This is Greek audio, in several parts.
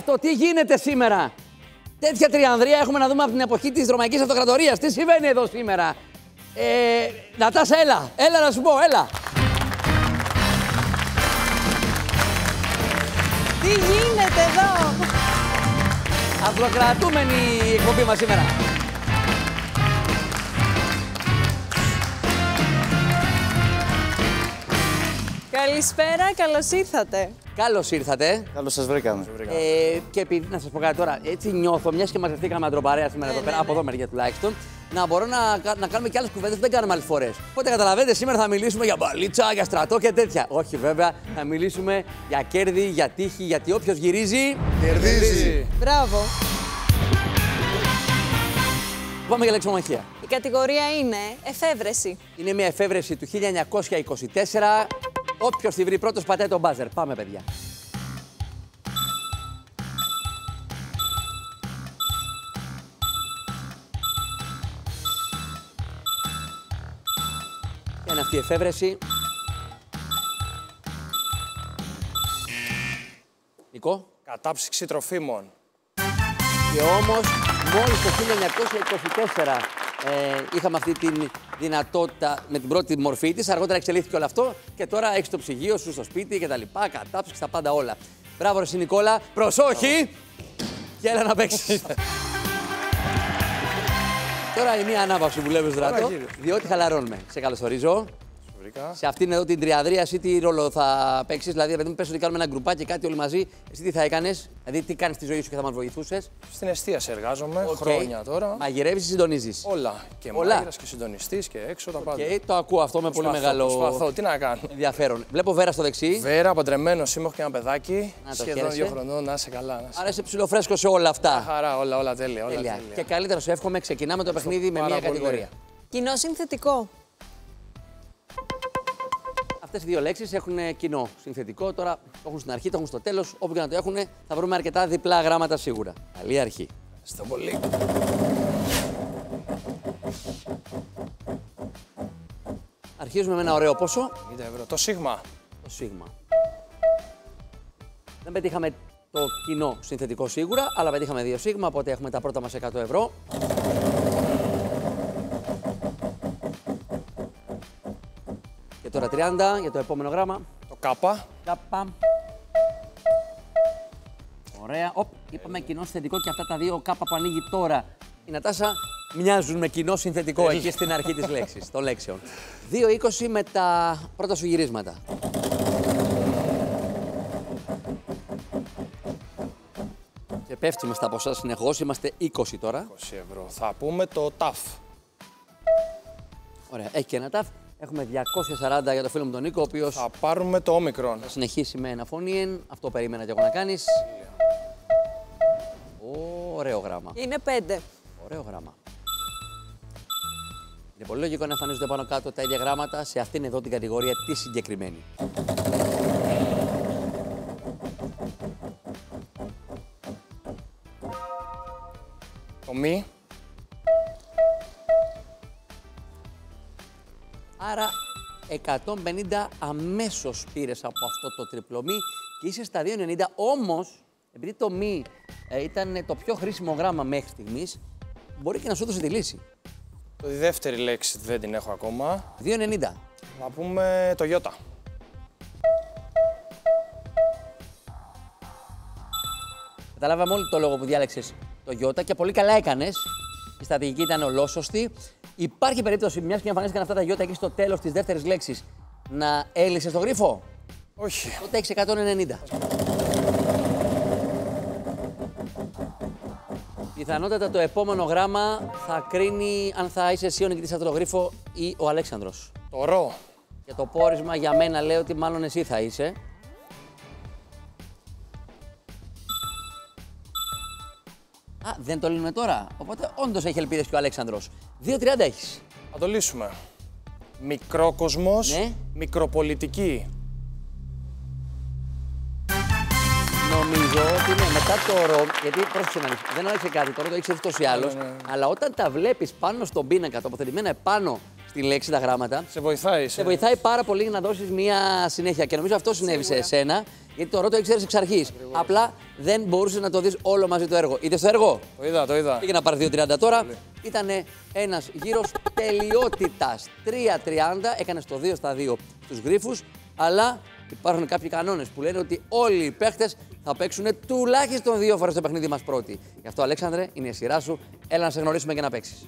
αυτό, τι γίνεται σήμερα; Τέτοια τριανδρία έχουμε να δούμε από την εποχή της Ρωμαϊκής Αυτοκρατορίας. Τι συμβαίνει εδώ σήμερα; Ε, Νατάσα, έλα, έλα να σου πω, έλα. Τι γίνεται εδώ; Αυτοκρατούμενη η εκπομπή μας σήμερα. Καλησπέρα, καλώς ήρθατε. Καλώς ήρθατε. Καλώς σας βρήκαμε. Ε, και επειδή, να σας πω κάτι τώρα, έτσι νιώθω, μιας και μαζευτήκαμε αντροπαρέα σήμερα εδώ ναι, πέρα, ναι. από εδώ μεριά τουλάχιστον, να μπορώ να, κα- να κάνουμε και άλλες κουβέντες που δεν κάνουμε άλλες φορές. Οπότε καταλαβαίνετε, σήμερα θα μιλήσουμε για μπαλίτσα, για στρατό και τέτοια. Όχι βέβαια, θα μιλήσουμε για κέρδη, για τύχη, γιατί όποιος γυρίζει. Κερδίζει. Μπράβο. Πάμε για λεξομαχία. Η κατηγορία είναι εφεύρεση. Είναι μια εφεύρεση του 1924. Όποιος τη βρει πρώτος πατάει τον μπάζερ. Πάμε, παιδιά. Ποια είναι αυτή η εφεύρεση. Νικό. Κατάψυξη τροφίμων. Και όμως μόλις το 1924 ε, είχαμε αυτή τη δυνατότητα με την πρώτη μορφή της. Αργότερα εξελίχθηκε όλο αυτό και τώρα έχεις το ψυγείο σου στο σπίτι και τα λοιπά, κατάψυξη, τα πάντα όλα. Μπράβο ρε συ, Νικόλα, προσόχη και έλα να παίξεις. τώρα η μία ανάβαση που λέμε στρατό, γύρω. διότι χαλαρώνουμε. Σε καλωσορίζω. Σου βρήκα. Σε αυτήν εδώ την τριαδρία, εσύ τι ρόλο θα παίξεις, δηλαδή, παιδί μου, πες ότι κάνουμε ένα γκρουπάκι κάτι όλοι μαζί, εσύ τι θα έκανες, δηλαδή τι κάνεις στη ζωή σου και θα μας βοηθούσες; Στην εστίαση εργάζομαι χρόνια τώρα. Μαγειρεύεις, συντονίζεις; Όλα. Και Όλα. μάγειρας και συντονιστής και έξω τα πάντα. Και το ακούω αυτό με πολύ Προσπαθώ, μεγάλο Προσπαθώ. Τι να κάνω; ενδιαφέρον. Βλέπω βέρα στο δεξί. Βέρα, παντρεμένο, είμαι, έχω και ένα παιδάκι. Να το σχεδόν χαίρεσαι. δύο χρονών, να είσαι καλά. Να είσαι. Άρα είσαι ψιλοφρέσκο σε όλα αυτά. Χαρά, όλα, όλα τέλεια. Όλα Τέλεια. τέλεια. Και καλύτερα σου εύχομαι, ξεκινάμε το παιχνίδι με πάρα μια πολύ. κατηγορία. Κοινό συνθετικό. Αυτές οι δύο λέξεις έχουν κοινό συνθετικό. Τώρα το έχουν στην αρχή, το έχουν στο τέλος. Όπου και να το έχουν, θα βρούμε αρκετά διπλά γράμματα σίγουρα. Καλή αρχή. Ευχαριστώ πολύ. Αρχίζουμε με ένα ωραίο ποσό. 50 ευρώ. Το σίγμα. Το σίγμα. Δεν πετύχαμε το κοινό συνθετικό σίγουρα, αλλά πετύχαμε δύο σίγμα, οπότε έχουμε τα πρώτα μας 100 ευρώ. Και τώρα 30 για το επόμενο γράμμα. Το κάπα. Κάπα. Ωραία. Οπ, είπαμε κοινό συνθετικό και αυτά τα δύο κάπα που ανοίγει τώρα η Νατάσα μοιάζουν με κοινό συνθετικό εκεί στην αρχή της λέξης, των λέξεων. 2-20 με τα πρώτα σου γυρίσματα. Και πέφτουμε στα ποσά συνεχώς, είμαστε 20 τώρα. 20 ευρώ. Θα πούμε το ταφ. Ωραία, έχει και ένα ταφ. Έχουμε 240 για το φίλο μου τον Νίκο, ο οποίος Θα πάρουμε το όμικρον. θα συνεχίσει με ένα φωνήεν. Αυτό περίμενα και εγώ να κάνεις. Ωραίο γράμμα. Είναι πέντε. Ωραίο γράμμα. Είναι πολύ λογικό να εμφανίζονται πάνω κάτω τα ίδια γράμματα σε αυτήν εδώ την κατηγορία τη συγκεκριμένη. Το μη. 150 αμέσως πήρες από αυτό το τριπλό μη και είσαι στα 2,90. Όμως, επειδή το μη ε, ήταν το πιο χρήσιμο γράμμα μέχρι στιγμής, μπορεί και να σου έδωσε τη λύση. Το τη δεύτερη λέξη δεν την έχω ακόμα. 2,90. Θα πούμε το γιώτα. Καταλάβαμε όλοι το λόγο που διάλεξες το Γιώτα και πολύ καλά έκανες. Η στρατηγική ήταν ολόσωστη. Υπάρχει περίπτωση, μιας και εμφανίστηκαν αυτά τα Γιώτα εκεί στο τέλος της δεύτερης λέξης, να έλυσε το γρίφο; Όχι. Τότε έχεις 190. Πιθανότατα το επόμενο γράμμα θα κρίνει αν θα είσαι εσύ ο νικητής αυτό το γρίφο ή ο Αλέξανδρος. Το ρο. Και το πόρισμα για μένα λέει ότι μάλλον εσύ θα είσαι. Α, δεν το λύνουμε τώρα. Οπότε όντως έχει ελπίδες και ο Αλέξανδρος. 2.30 έχεις. Θα το λύσουμε. Μικρόκοσμος, Ναι. μικροπολιτική. Νομίζω ότι ναι, μετά το ρο. Γιατί πρόσεξε να δεις, δεν άλλαξε κάτι τώρα, το έχει ούτω ή άλλω. ναι, ναι. Αλλά όταν τα βλέπεις πάνω στον πίνακα, τοποθετημένα επάνω στη λέξη τα γράμματα, Σε βοηθάει. σε βοηθάει πάρα πολύ να δώσεις μία συνέχεια. Και νομίζω αυτό συνέβη σε εσένα, Γιατί το ρο το ήξερε εξ αρχής. Απλά δεν μπορούσε να το δεις όλο μαζί το έργο. Είδες το έργο; Το είδα, το είδα. Πήγε να πάρει 2.30 τώρα. Ήταν ένας γύρος τελειότητας. 3.30 έκανε το 2 στα 2 τους γρήφου. Αλλά υπάρχουν κάποιοι κανόνες που λένε ότι όλοι οι παίχτες θα παίξουν τουλάχιστον δύο φορές το παιχνίδι μας πρώτοι. Γι' αυτό, Αλέξανδρε, είναι η σειρά σου. Έλα να σε γνωρίσουμε και να παίξεις.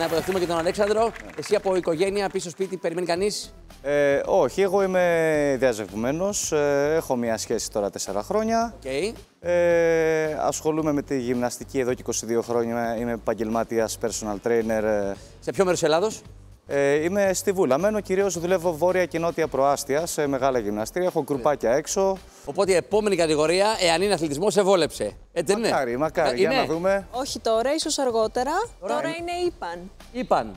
Να υποδεχτούμε και τον Αλέξανδρο. Εσύ από οικογένεια πίσω σπίτι, περιμένει κανείς; Ε, όχι, εγώ είμαι διαζευμένος, ε, έχω μια σχέση τώρα 4 χρόνια. Okay. Ε, ασχολούμαι με τη γυμναστική εδώ και 22 χρόνια, είμαι επαγγελματία personal trainer. ε, Σε ποιο μέρος της Ελλάδος; Ε, είμαι στη Βούλα, μένω κυρίως δουλεύω βόρεια και νότια προάστια σε μεγάλα γυμναστήρια, έχω γκρουπάκια έξω. Οπότε η επόμενη κατηγορία, εάν είναι αθλητισμός, σε βόλεψε. Έτσι δεν είναι. Μακάρι, μακάρι, για Είναι. να δούμε. Όχι τώρα, ίσως αργότερα. Τώρα, είναι είπαν. Είπαν.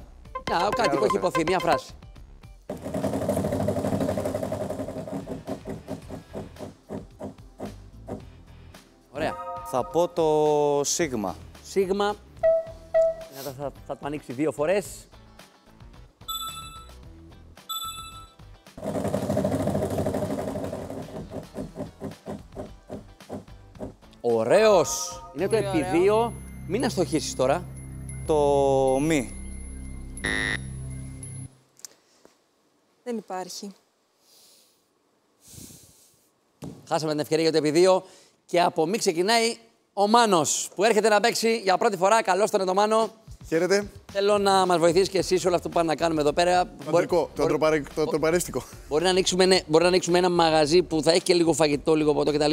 Να, κάτι που έχει υποθεί, μια φράση. Ωραία. Θα πω το σίγμα. Σίγμα. Θα, θα, θα το ανοίξει δύο φορές. Ωραίος. Είναι το Πολύ ωραίο. επιδείο. Μην αστοχήσεις τώρα. Το μη. Δεν υπάρχει. Χάσαμε την ευκαιρία για το επιδείο και από μη ξεκινάει ο Μάνος που έρχεται να παίξει για πρώτη φορά. Καλώς τον το Μάνο. Χαίρετε. Θέλω να μας βοηθήσεις και εσύ σε όλο αυτό που πάμε να κάνουμε εδώ πέρα. Το αντρικό, το, αντροπαρε- το τροπαρίστικο. Μπορεί να, ανοίξουμε, ναι, μπορεί να ανοίξουμε ένα μαγαζί που θα έχει και λίγο φαγητό, λίγο ποτό κτλ.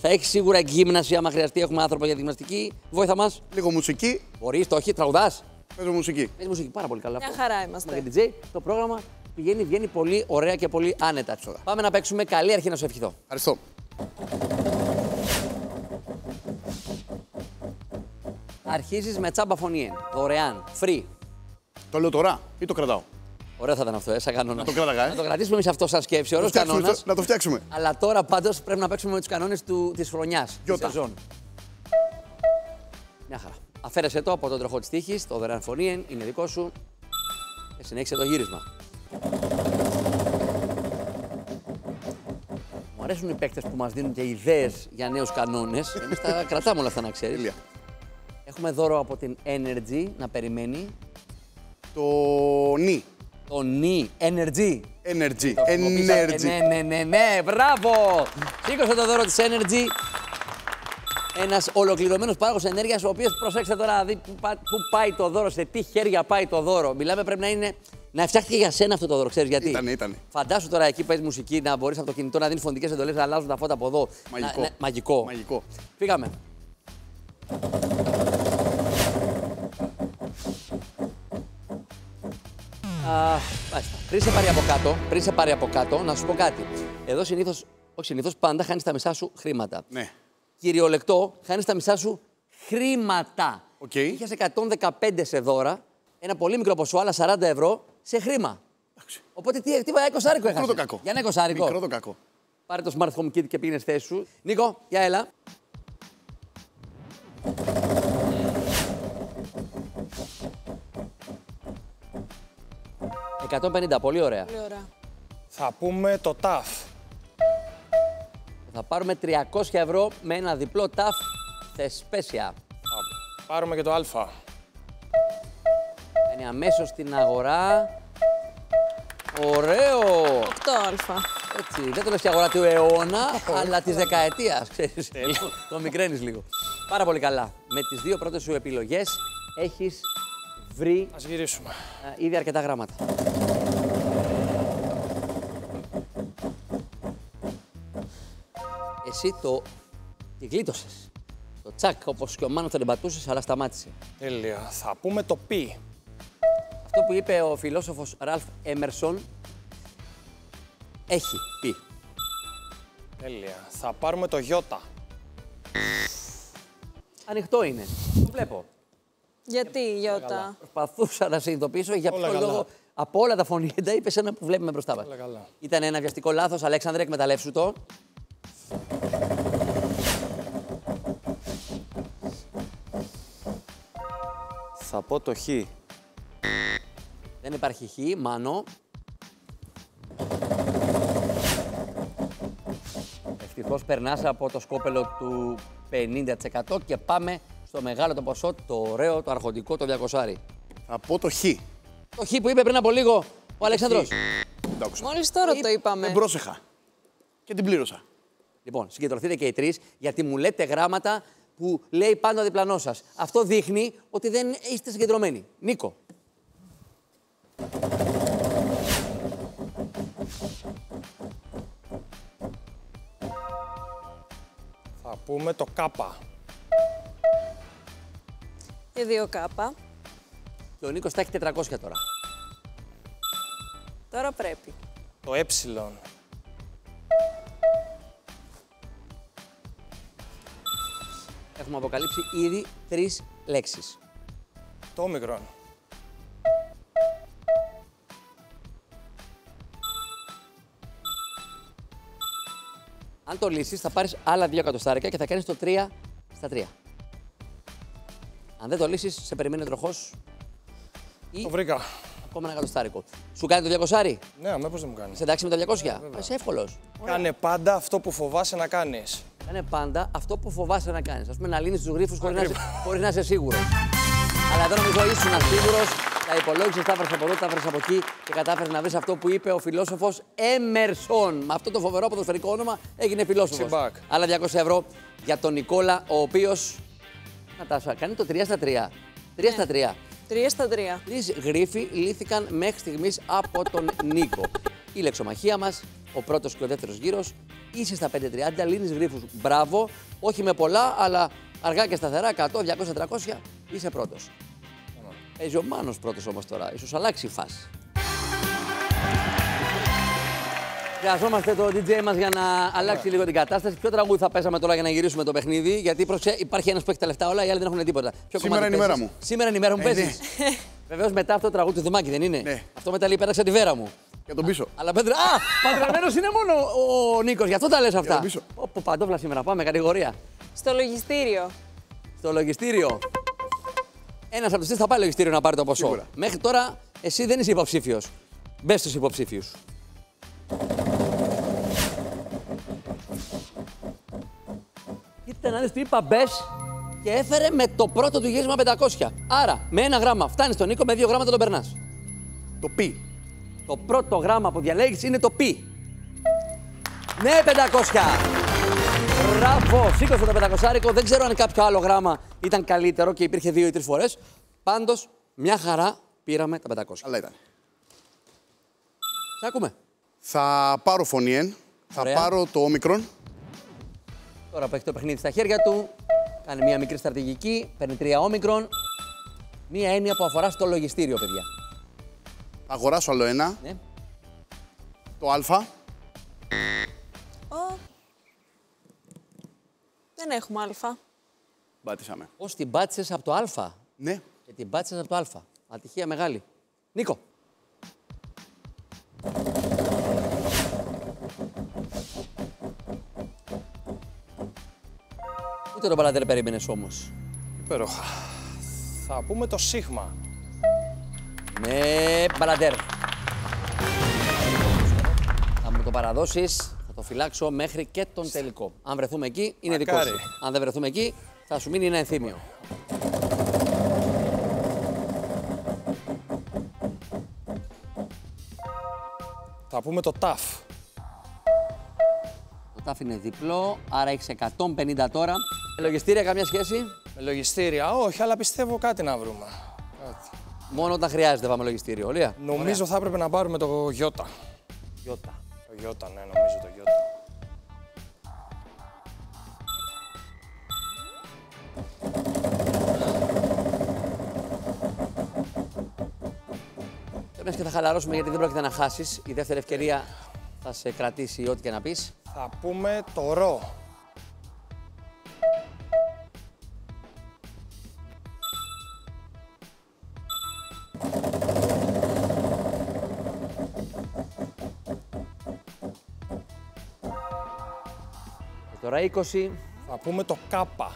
Θα έχει σίγουρα γύμναση, άμα χρειαστεί. Έχουμε άνθρωπο για τη γυμναστική. Βόηθα μας. Λίγο μουσική, Μπορείς, το όχι, τραγουδάς. παίζω μουσική. Παίζει μουσική πάρα πολύ καλά. Μια αυτό. χαρά Έχουμε είμαστε. και DJ. Το πρόγραμμα πηγαίνει, βγαίνει πολύ ωραία και πολύ άνετα. Πάμε να παίξουμε. Καλή αρχή να σου ευχηθώ. Ευχαριστώ. Αρχίζεις με τσάμπα φωνή. Δωρεάν. Free. Το λέω τώρα ή το κρατάω; Ωραίο θα ήταν αυτό, ε, σαν κανόνας. Να το κράταγα, ε. Να το κρατήσουμε εμείς αυτό σαν σκέψη. Να Ωραίος το φτιάξουμε, κανόνας. να το φτιάξουμε. Αλλά τώρα πάντως πρέπει να παίξουμε με τους κανόνες της χρονιάς. Γιώτα. σεζόν. Μια χαρά. Αφαίρεσαι το από τον τροχό της τύχης, το δωρεάν φωνή είναι δικό σου. Και συνέχισε το γύρισμα. Μου αρέσουν οι παίκτες που μας δίνουν και ιδέες για νέους κανόνες. Εμείς τα κρατάμε όλα αυτά να ξέρεις. Τέλεια. Έχουμε δώρο από την Energy να περιμένει. Το νι. Το νι Energy. Energy. Το χρησιμοποίησα. Energy. Ναι, ναι, ναι, ναι, μπράβο! Σήκωσε το δώρο της Energy. Ένας ολοκληρωμένος πάροχος ενέργειας, ο οποίος προσέξτε τώρα να δει πού, πά- πού πάει το δώρο, σε τι χέρια πάει το δώρο. Μιλάμε πρέπει να είναι. Να φτιάχτηκε για σένα αυτό το δώρο, ξέρεις γιατί. Ήτανε, ήτανε. Φαντάσου τώρα εκεί παίζεις μουσική, να μπορείς από το κινητό να δίνεις φωνητικέ εντολές, να αλλάζουν τα φώτα από εδώ. Μαγικό. Να- ναι, μαγικό. Μαγικό. Φύγαμε. Α, μάλιστα. Πριν σε πάρει από κάτω, πριν σε πάρει από κάτω, να σου πω κάτι. Εδώ συνήθως, όχι συνήθως, πάντα χάνεις τα μισά σου χρήματα. Ναι. Κυριολεκτώ, χάνεις τα μισά σου χρήματα. Οκ. Είχες 115 σε δώρα, ένα πολύ μικρό ποσό, άλλα 40 ευρώ σε χρήμα. Εντάξει. Οπότε τι, τι, ένα εικοσάρικο έχασες. Μικρό το κακό. Για ένα εικοσάρικο. Μικρό το κακό. Πάρε το smart home kit και πήγαινε στη θέση σου. Νίκο, για έλα. «150, πολύ ωραία. Πολύ ωραία. Θα πούμε το ταφ. Θα πάρουμε 300 ευρώ με ένα διπλό ταφ θεσπέσια. Θα πάρουμε και το αλφα. Είναι αμέσως στην αγορά. Ωραίο! 8α. Έτσι, δεν το λες και αγορά του αιώνα, αλλά της δεκαετίας, ξέρεις. το μικραίνεις λίγο. Πάρα πολύ καλά. Με τις δύο πρώτες σου επιλογές έχεις βρει Ας γυρίσουμε. ε, ήδη αρκετά γράμματα. Εσύ το τη γλίτωσες. Το τσακ, όπως και ο Μάνος τον εμπατούσες, αλλά σταμάτησε. Τέλεια. Θα πούμε το πι. Αυτό που είπε ο φιλόσοφος Ραλφ Έμερσον έχει πει. Τέλεια. Θα πάρουμε το γιώτα. Ανοιχτό είναι. Το βλέπω. Γιατί, Γιώτα; Προσπαθούσα να συνειδητοποιήσω για Όλα ποιο καλά. λόγο από όλα τα φωνήεντα είπες ένα που βλέπουμε μπροστά μας. Όλα καλά. Ήταν ένα βιαστικό λάθος. Αλέξανδρε, εκμεταλλεύσου το. Θα πω το χ. Δεν υπάρχει χ, μάνο. Ευτυχώς περνάς από το σκόπελο του 50% και πάμε στο μεγάλο το ποσό, το ωραίο, το αρχοντικό, το 200. Θα πω το χ. Το χ που είπε πριν από λίγο ο Αλέξανδρος. Δεν το άκουσα. Μόλις τώρα το είπαμε. Δεν πρόσεχα. Και την πλήρωσα. Λοιπόν, συγκεντρωθείτε και οι τρεις, γιατί μου λέτε γράμματα που λέει πάντα ο διπλανό σας. Αυτό δείχνει ότι δεν είστε συγκεντρωμένοι. Νίκο. Θα πούμε το κάπα. Και δύο κάπα. Και ο Νίκος θα έχει 400 τώρα. Τώρα πρέπει. Το ε. Έχουμε αποκαλύψει ήδη τρεις λέξεις. Το όμικρον. Αν το λύσεις, θα πάρεις άλλα δύο εκατοστάρικα και θα κάνεις το 3 στα 3. Αν δεν το λύσεις, σε περιμένει τροχός ή Το βρήκα. ακόμα ένα εκατοστάρικο. Σου κάνει το 200. Ναι, με πώς δεν μου κάνει. Σε εντάξει με τα 200. Είσαι εύκολος. Κάνε πάντα αυτό που φοβάσαι να κάνεις. Κάνε πάντα αυτό που φοβάσαι να κάνεις. Α πούμε, να λύνεις τους γρήφου χωρίς να, είσαι- χωρίς να είσαι σίγουρος. Αλλά εδώ νομίζω ήσουν σίγουρο, τα υπολόγισες, τα βρει από εδώ, τα βρει από εκεί και κατάφερες να βρεις αυτό που είπε ο φιλόσοφος Έμερσον. Με αυτό το φοβερό ποδοσφαιρικό όνομα έγινε φιλόσοφος. Τσιμπάκ. Άλλα 200 ευρώ για τον Νικόλα, ο οποίο. Νατάσα, κάνει το 3 στα 3. 3 στα 3. Τρία στα τρία. Τρεις γρίφοι λύθηκαν μέχρι στιγμής από τον Νίκο. Η λεξομαχία μας, ο πρώτος και ο δεύτερος γύρος, είσαι στα 5.30, λύνεις γρίφους. Μπράβο, όχι με πολλά, αλλά αργά και σταθερά, 100, 200, 300, είσαι πρώτος. Παίζει ο Μάνος πρώτος όμως τώρα, ίσως αλλάξει η φάση. Χρειαζόμαστε το DJ μας για να αλλάξει λίγο την κατάσταση. Ποιο τραγούδι θα πέσαμε τώρα για να γυρίσουμε το παιχνίδι, γιατί πρόσεξε, υπάρχει ένας που έχει τα λεφτά όλα, οι άλλοι δεν έχουν τίποτα. Ποιο Σήμερα κομμάτι είναι η παίζεις; μέρα μου. Σήμερα είναι η μέρα μου Ε, παίζεις; Βεβαίως μετά αυτό το τραγούδι του Δημάκη δεν είναι; Ναι. Αυτό μετά λέει πέταξα τη βέρα μου. Για τον πίσω. Αλλά πέτρα. Α! Παντρεμένος είναι μόνο ο Νίκος, γι' αυτό τα λες αυτά. πίσω. Όπου παντόφλα σήμερα, πάμε κατηγορία. Στο λογιστήριο. Στο λογιστήριο. Ένας από τους τρεις θα πάει λογιστήριο να πάρει το ποσό. Σίγουρα. Μέχρι τώρα εσύ δεν είσαι υποψήφιος. Μπες στους υποψήφιους. Κοίτα να δεις τι είπα, μπες και έφερε με το πρώτο του γύρισμα 500. Άρα με ένα γράμμα φτάνεις στον Νίκο, με δύο γράμματα τον περνάς. Το πι. Το πρώτο γράμμα που διαλέγεις είναι το π. Ναι, 500. Μπράβο, σήκωσε το 500. Δεν ξέρω αν κάποιο άλλο γράμμα ήταν καλύτερο και υπήρχε δύο ή τρεις φορές. Πάντως, μια χαρά πήραμε τα 500. Αλλά ήταν. Σε ακούμε. Θα πάρω φωνήεν. Θα Ωραία. πάρω το όμικρον. Τώρα που έχει το παιχνίδι στα χέρια του, κάνει μια μικρή στρατηγική, παίρνει τρία όμικρον. Μια έννοια που αφορά στο λογιστήριο, παιδιά. Θα αγοράσω άλλο ένα. Ναι. Το α. Ω. Δεν έχουμε αλφα. Μπάτησαμε. Πώς την πάτησε από το Α. Ναι. Και την πάτησε από το Α. Ατυχία μεγάλη. Νίκο. Ούτε τον Παλαντέρ περίμενες όμως. Υπέροχα. Θα πούμε το σίγμα. Ναι, Μπαλαντέρ. Θα μου το παραδώσεις, θα το φυλάξω μέχρι και τον τελικό. Αν βρεθούμε εκεί, είναι δικός Μακάρι. σου. Αν δεν βρεθούμε εκεί, θα σου μείνει ένα ενθύμιο. Θα πούμε το ταφ. Το τάφ είναι διπλό, άρα έχεις 150 τώρα. Λογιστήρια, καμιά σχέση; Με λογιστήρια, όχι, αλλά πιστεύω κάτι να βρούμε. Κάτι. Μόνο όταν χρειάζεται πάμε λογιστήριο. Ωραία. Νομίζω θα έπρεπε να πάρουμε το γιώτα. Γιώτα. Το γιώτα, ναι, νομίζω το γιώτα. Και μιας και θα χαλαρώσουμε γιατί δεν πρόκειται να χάσεις. Η δεύτερη ευκαιρία θα σε κρατήσει ό,τι και να πεις. Θα πούμε το ρο. Τώρα 20. Θα πούμε το κάπα.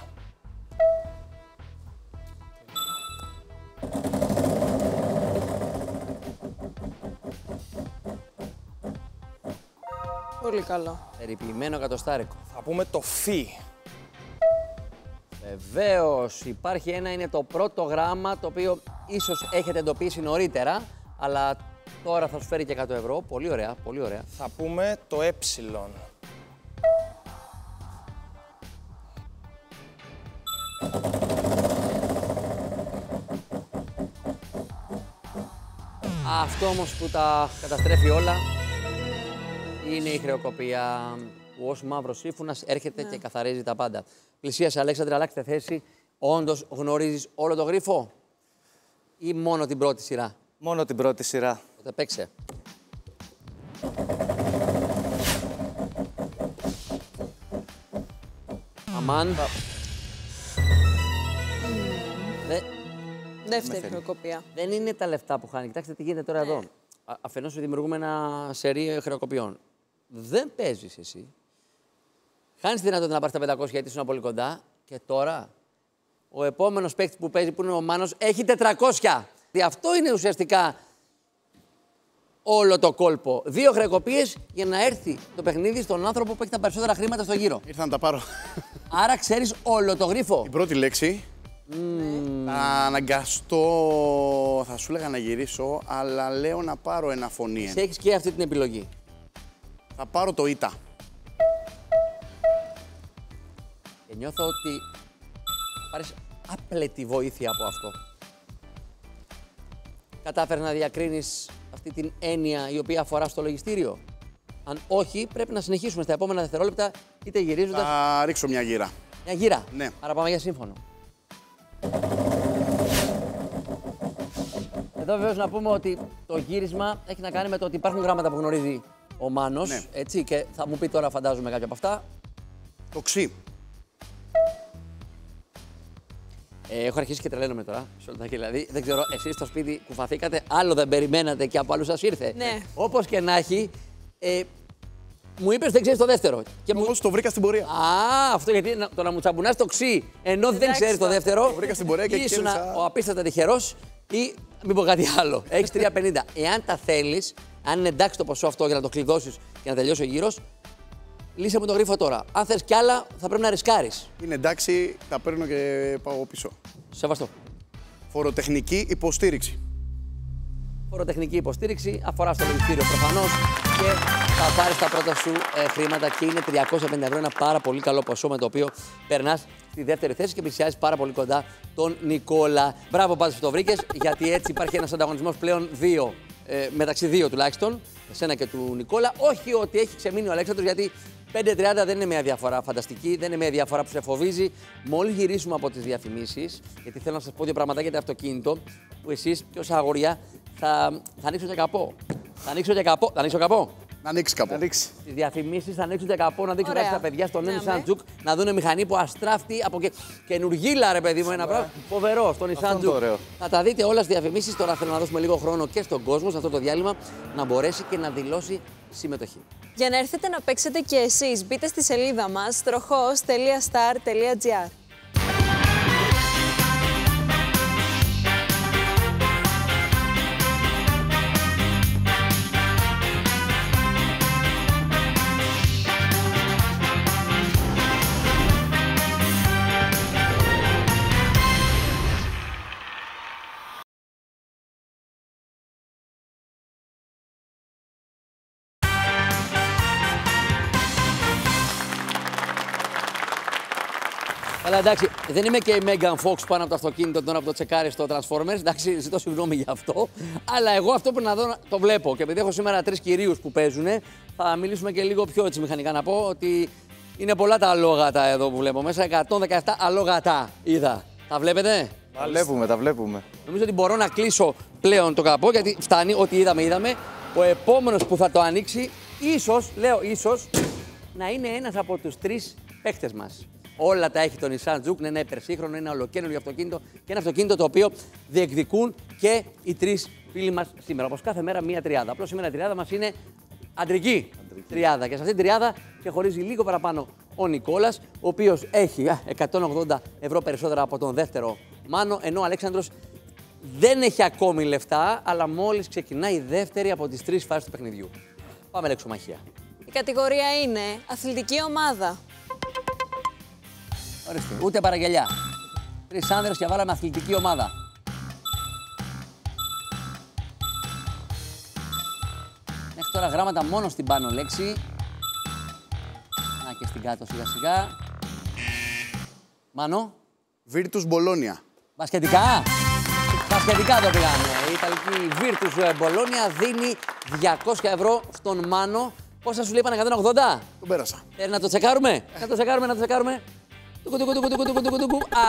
Το Πολύ καλό. Περιποιημένο εκατοστάρικο. Θα πούμε το φι. Βεβαίως, υπάρχει ένα, είναι το πρώτο γράμμα το οποίο ίσως έχετε εντοπίσει νωρίτερα, αλλά τώρα θα σου φέρει και 100 ευρώ. Πολύ ωραία, πολύ ωραία. Θα πούμε το ε. Αυτό όμως που τα καταστρέφει όλα είναι η χρεοκοπία που ως μαύρος σύμφωνας έρχεται και καθαρίζει τα πάντα. Πλησίασε, Αλέξανδρε, αλλάξτε θέση. Όντως γνωρίζεις όλο το γρίφο ή μόνο την πρώτη σειρά; Μόνο την πρώτη σειρά. Τότε παίξε. Αμάν. Δε- Δεύτερη χρεοκοπία. δεν είναι τα λεφτά που χάνει. Κοιτάξτε τι γίνεται τώρα εδώ. Αφενός δημιουργούμε ένα σερί χρεοκοπιών. Δεν παίζεις εσύ. Χάνεις τη δυνατότητα να πάρεις τα 500 γιατί ήσουν πολύ κοντά. Και τώρα ο επόμενος παίκτης που παίζει, που είναι ο Μάνος, έχει 400. Και αυτό είναι ουσιαστικά όλο το κόλπο. Δύο χρεοκοπίες για να έρθει το παιχνίδι στον άνθρωπο που έχει τα περισσότερα χρήματα στο γύρο. Ήρθα να τα πάρω. Άρα ξέρεις όλο το γρίφο. Η πρώτη λέξη. Θα αναγκαστώ, θα σου έλεγα να γυρίσω, αλλά λέω να πάρω ένα φωνή. Εσύ έχεις και αυτή την επιλογή. Θα πάρω το ΙΤΑ. Και νιώθω ότι θα πάρεις άπλετη βοήθεια από αυτό. Κατάφερες να διακρίνεις αυτή την έννοια η οποία αφορά στο λογιστήριο; Αν όχι, πρέπει να συνεχίσουμε στα επόμενα δευτερόλεπτα, είτε γυρίζοντας Θα ρίξω μια γύρα. μια γύρα; Ναι. Άρα πάμε για σύμφωνο. Εδώ βεβαίως να πούμε ότι το γύρισμα έχει να κάνει με το ότι υπάρχουν γράμματα που γνωρίζει ο Μάνος, Ναι. έτσι, και θα μου πει τώρα φαντάζομαι κάποια από αυτά. Το ξύ. Ε, έχω αρχίσει και τρελαίνομαι τώρα. Σε όλα τα χέρια. δηλαδή, δεν ξέρω, εσείς στο σπίτι κουφαθήκατε, άλλο δεν περιμένατε και από άλλους σας ήρθε. Ναι. Όπως και να έχει, ε, μου είπες δεν ξέρεις το δεύτερο. Και μου... Όμως το βρήκα στην πορεία. Α, αυτό γιατί να- το να μου τσαμπουνάς το ξύ ενώ δεν Εντάξει ξέρεις το τώρα. δεύτερο. Το βρήκα στην πορεία και ήσουν κέρδισα. ο απίστευτα τυχερός ή μην πω κάτι άλλο. Έχεις 3,50. Εάν τα θέλεις, αν είναι εντάξει το ποσό αυτό για να το κλειδώσεις και να τελειώσει ο γύρος, λύσε μου το γρίφο τώρα. Αν θες κι άλλα, θα πρέπει να ρισκάρεις. Είναι εντάξει, τα παίρνω και πάω πίσω. Σεβαστό. Φοροτεχνική υποστήριξη. Φοροτεχνική υποστήριξη αφορά στο λογιστήριο προφανώς και θα πάρει τα πρώτα σου ε, χρήματα και είναι 350 ευρώ. Ένα πάρα πολύ καλό ποσό με το οποίο περνάς στη δεύτερη θέση και πλησιάζεις πάρα πολύ κοντά τον Νικόλα. Μπράβο πάντως που το βρήκες, γιατί έτσι υπάρχει ένας ανταγωνισμός πλέον δύο, ε, μεταξύ δύο τουλάχιστον, εσένα και του Νικόλα. Όχι ότι έχει ξεμείνει ο Αλέξανδρος γιατί 5-30 δεν είναι μια διαφορά φανταστική, δεν είναι μια διαφορά που σε φοβίζει. Μόλις γυρίσουμε από τις διαφημίσεις, γιατί θέλω να σας πω δύο πραγματάκια για το αυτοκίνητο, που εσείς και ως αγοριά θα, θα ανοίξω και καπό. Θα ανοίξω και καπό. Θα ανοίξω καπό. Να ανοίξει κάπου. Ανοίξει. Στι διαφημίσεις θα ανοίξουν και καπό να δείξουν Ωραία. κάτι στα παιδιά στον Ναι, Nissan αμέ. Juke να δουν μηχανή που αστράφτει από και... καινούργιλα ρε παιδί μου ένα πράγμα. Φοβερό στον Αυτό Nissan είναι το Juke. ωραίο. Θα τα δείτε όλα στις διαφημίσεις. Τώρα θέλω να δώσουμε λίγο χρόνο και στον κόσμο σε αυτό το διάλειμμα να μπορέσει και να δηλώσει συμμετοχή. Για να έρθετε να παίξετε και εσείς, μπείτε στη σελίδα μας τροχός.star.gr Αλλά εντάξει, δεν είμαι και η Megan Fox πάνω από το αυτοκίνητο τώρα που το τσεκάρει στο Transformers. Εντάξει, ζητώ συγγνώμη για αυτό. Αλλά εγώ αυτό που να δω το βλέπω. Και επειδή έχω σήμερα τρεις κυρίους που παίζουν, θα μιλήσουμε και λίγο πιο έτσι μηχανικά να πω ότι είναι πολλά τα αλόγατα εδώ που βλέπω. Μέσα 117 αλόγατα είδα. Τα βλέπετε; Τα βλέπουμε, τα βλέπουμε. Νομίζω ότι μπορώ να κλείσω πλέον το καπό γιατί φτάνει. Ό,τι είδαμε, είδαμε. Ο επόμενος που θα το ανοίξει, ίσως, λέω ίσως, να είναι ένας από τους τρεις παίκτες μας. Όλα τα έχει το Nissan Juke, είναι ένα υπερσύγχρονο, ένα ολοκένουργιο αυτοκίνητο και ένα αυτοκίνητο το οποίο διεκδικούν και οι τρεις φίλοι μας σήμερα. Όπως κάθε μέρα μία τριάδα. Απλώς σήμερα η τριάδα μας είναι αντρική, τριάδα. Και σε αυτήν την τριάδα ξεχωρίζει λίγο παραπάνω ο Νικόλας, ο οποίος έχει α, 180 ευρώ περισσότερα από τον δεύτερο Μάνο, ενώ ο Αλέξανδρος δεν έχει ακόμη λεφτά, αλλά μόλις ξεκινάει η δεύτερη από τις τρεις φάσεις του παιχνιδιού. Πάμε λεξομαχία. Η κατηγορία είναι αθλητική ομάδα. Ορίστε. Ούτε παραγγελιά. Τρεις άνδρες και βάλαμε αθλητική ομάδα. Μέχρι τώρα γράμματα μόνο στην πάνω λέξη. Να και στην κάτω σιγά σιγά. Μάνο, Virtus Bologna. μπασκετικά. Μπασκετικά το πήγαμε. Η Ιταλική Virtus Bologna δίνει 200 ευρώ στον Μάνο. Πόσα σου λέει πάνε 180? Τον πέρασα. Ε, να το τσεκάρουμε; Να το τσεκάρουμε, να το τσεκάρουμε;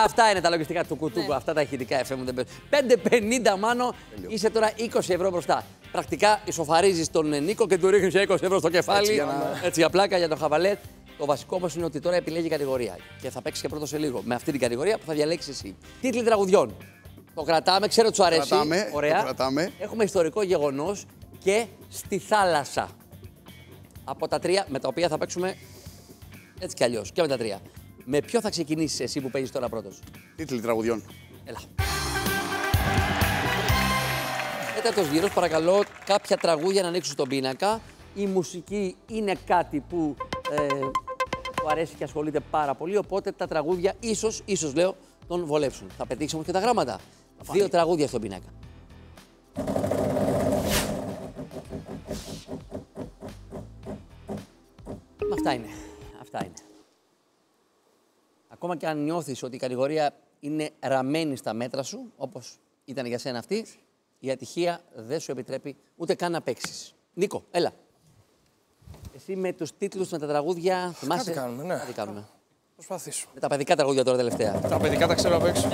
Αυτά είναι τα λογιστικά του κουτούκου. Αυτά τα ηχητικά FM μου δεν παίζουν. 5,50 μάνο. Είσαι τώρα 20 ευρώ μπροστά. Πρακτικά ισοφαρίζεις τον ε, Νίκο και του ρίχνεις 20 ευρώ στο κεφάλι. Έτσι, για να- Έτσι για πλάκα για το χαβαλέ. Το βασικό όμως είναι ότι τώρα επιλέγει κατηγορία. Και θα παίξει και πρώτο σε λίγο. Με αυτή την κατηγορία που θα διαλέξεις εσύ. Τίτλοι τραγουδιών. Το κρατάμε, ξέρω ότι σου αρέσει. κρατάμε, το Ωραία. κρατάμε. Έχουμε ιστορικό γεγονός και στη θάλασσα. Από τα τρία με τα οποία θα παίξουμε έτσι κι αλλιώς. Και με τα τρία. Με ποιο θα ξεκινήσεις εσύ που παίζεις τώρα πρώτος; Τίτλοι τραγουδιών. Έλα. Τέταρτο γύρο, παρακαλώ κάποια τραγούδια να ανοίξουν στον πίνακα. Η μουσική είναι κάτι που ε, του αρέσει και ασχολείται πάρα πολύ. Οπότε τα τραγούδια ίσως, ίσως λέω, τον βολέψουν. Θα πετύχεις όμως και τα γράμματα. Δύο τραγούδια στον πίνακα. Αυτά είναι. Αυτά είναι. Ακόμα και αν νιώθεις ότι η κατηγορία είναι ραμμένη στα μέτρα σου, όπως ήταν για σένα αυτή, η ατυχία δεν σου επιτρέπει ούτε καν να παίξεις. Νίκο, έλα. Εσύ με τους τίτλους, με τα τραγούδια, θυμάσαι; κάνουμε, ναι. Κάτι κάνουμε. Προσπαθήσουμε. Με τα παιδικά τραγούδια τώρα τελευταία. Τα παιδικά τα ξέρω απ' έξω.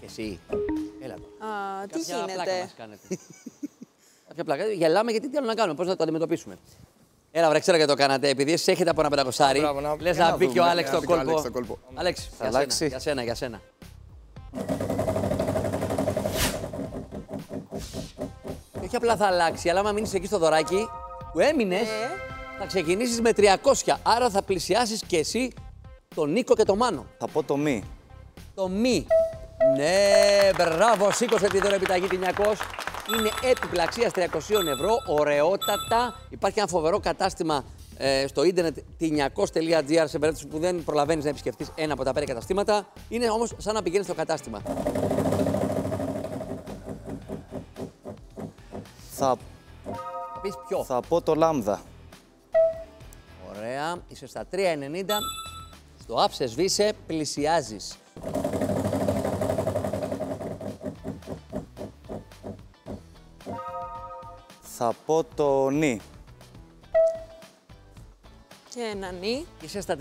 Και εσύ. Έλα. τώρα. Α, τι Κάποια πλάκα γίνεται. μας κάνετε. Κάποια πλάκα. Γελάμε γιατί τι άλλο να κάνουμε, πώς να το αντιμετωπίσουμε. Έλα, βρε, ξέρω γιατί το κάνατε. Επειδή εσείς έχετε από ένα πεντακοσάρι, Μπράβο, να- λες για να να μπει και ο δούμε, Άλεξ να στο μπει και ο κόλπο. Άλεξ στο κόλπο. Άλεξ, για σένα, αλλάξει. για σένα, για σένα. Και όχι απλά θα αλλάξει, αλλά άμα μείνεις εκεί στο δωράκι που έμεινες, Ε. θα ξεκινήσεις με 300. Άρα θα πλησιάσεις και εσύ τον Νίκο και τον Μάνο. Θα πω το μη. Το μη. Ναι, μπράβο, σήκωσε τη δωρεπιταγή την 900. Είναι έπιπλα αξίας 300 ευρώ, ωραιότατα. Υπάρχει ένα φοβερό κατάστημα ε, στο ίντερνετ tinιακos.gr σε περίπτωση που δεν προλαβαίνεις να επισκεφτείς ένα από τα πέντε καταστήματα. Είναι όμως σαν να πηγαίνεις στο κατάστημα. Θα, Θα πεις ποιο. θα πω το λάμδα. Ωραία, είσαι στα 3,90. Στο άψε σβήσε, πλησιάζεις. Θα πω το νη. Και ένα νι. Είσαι στα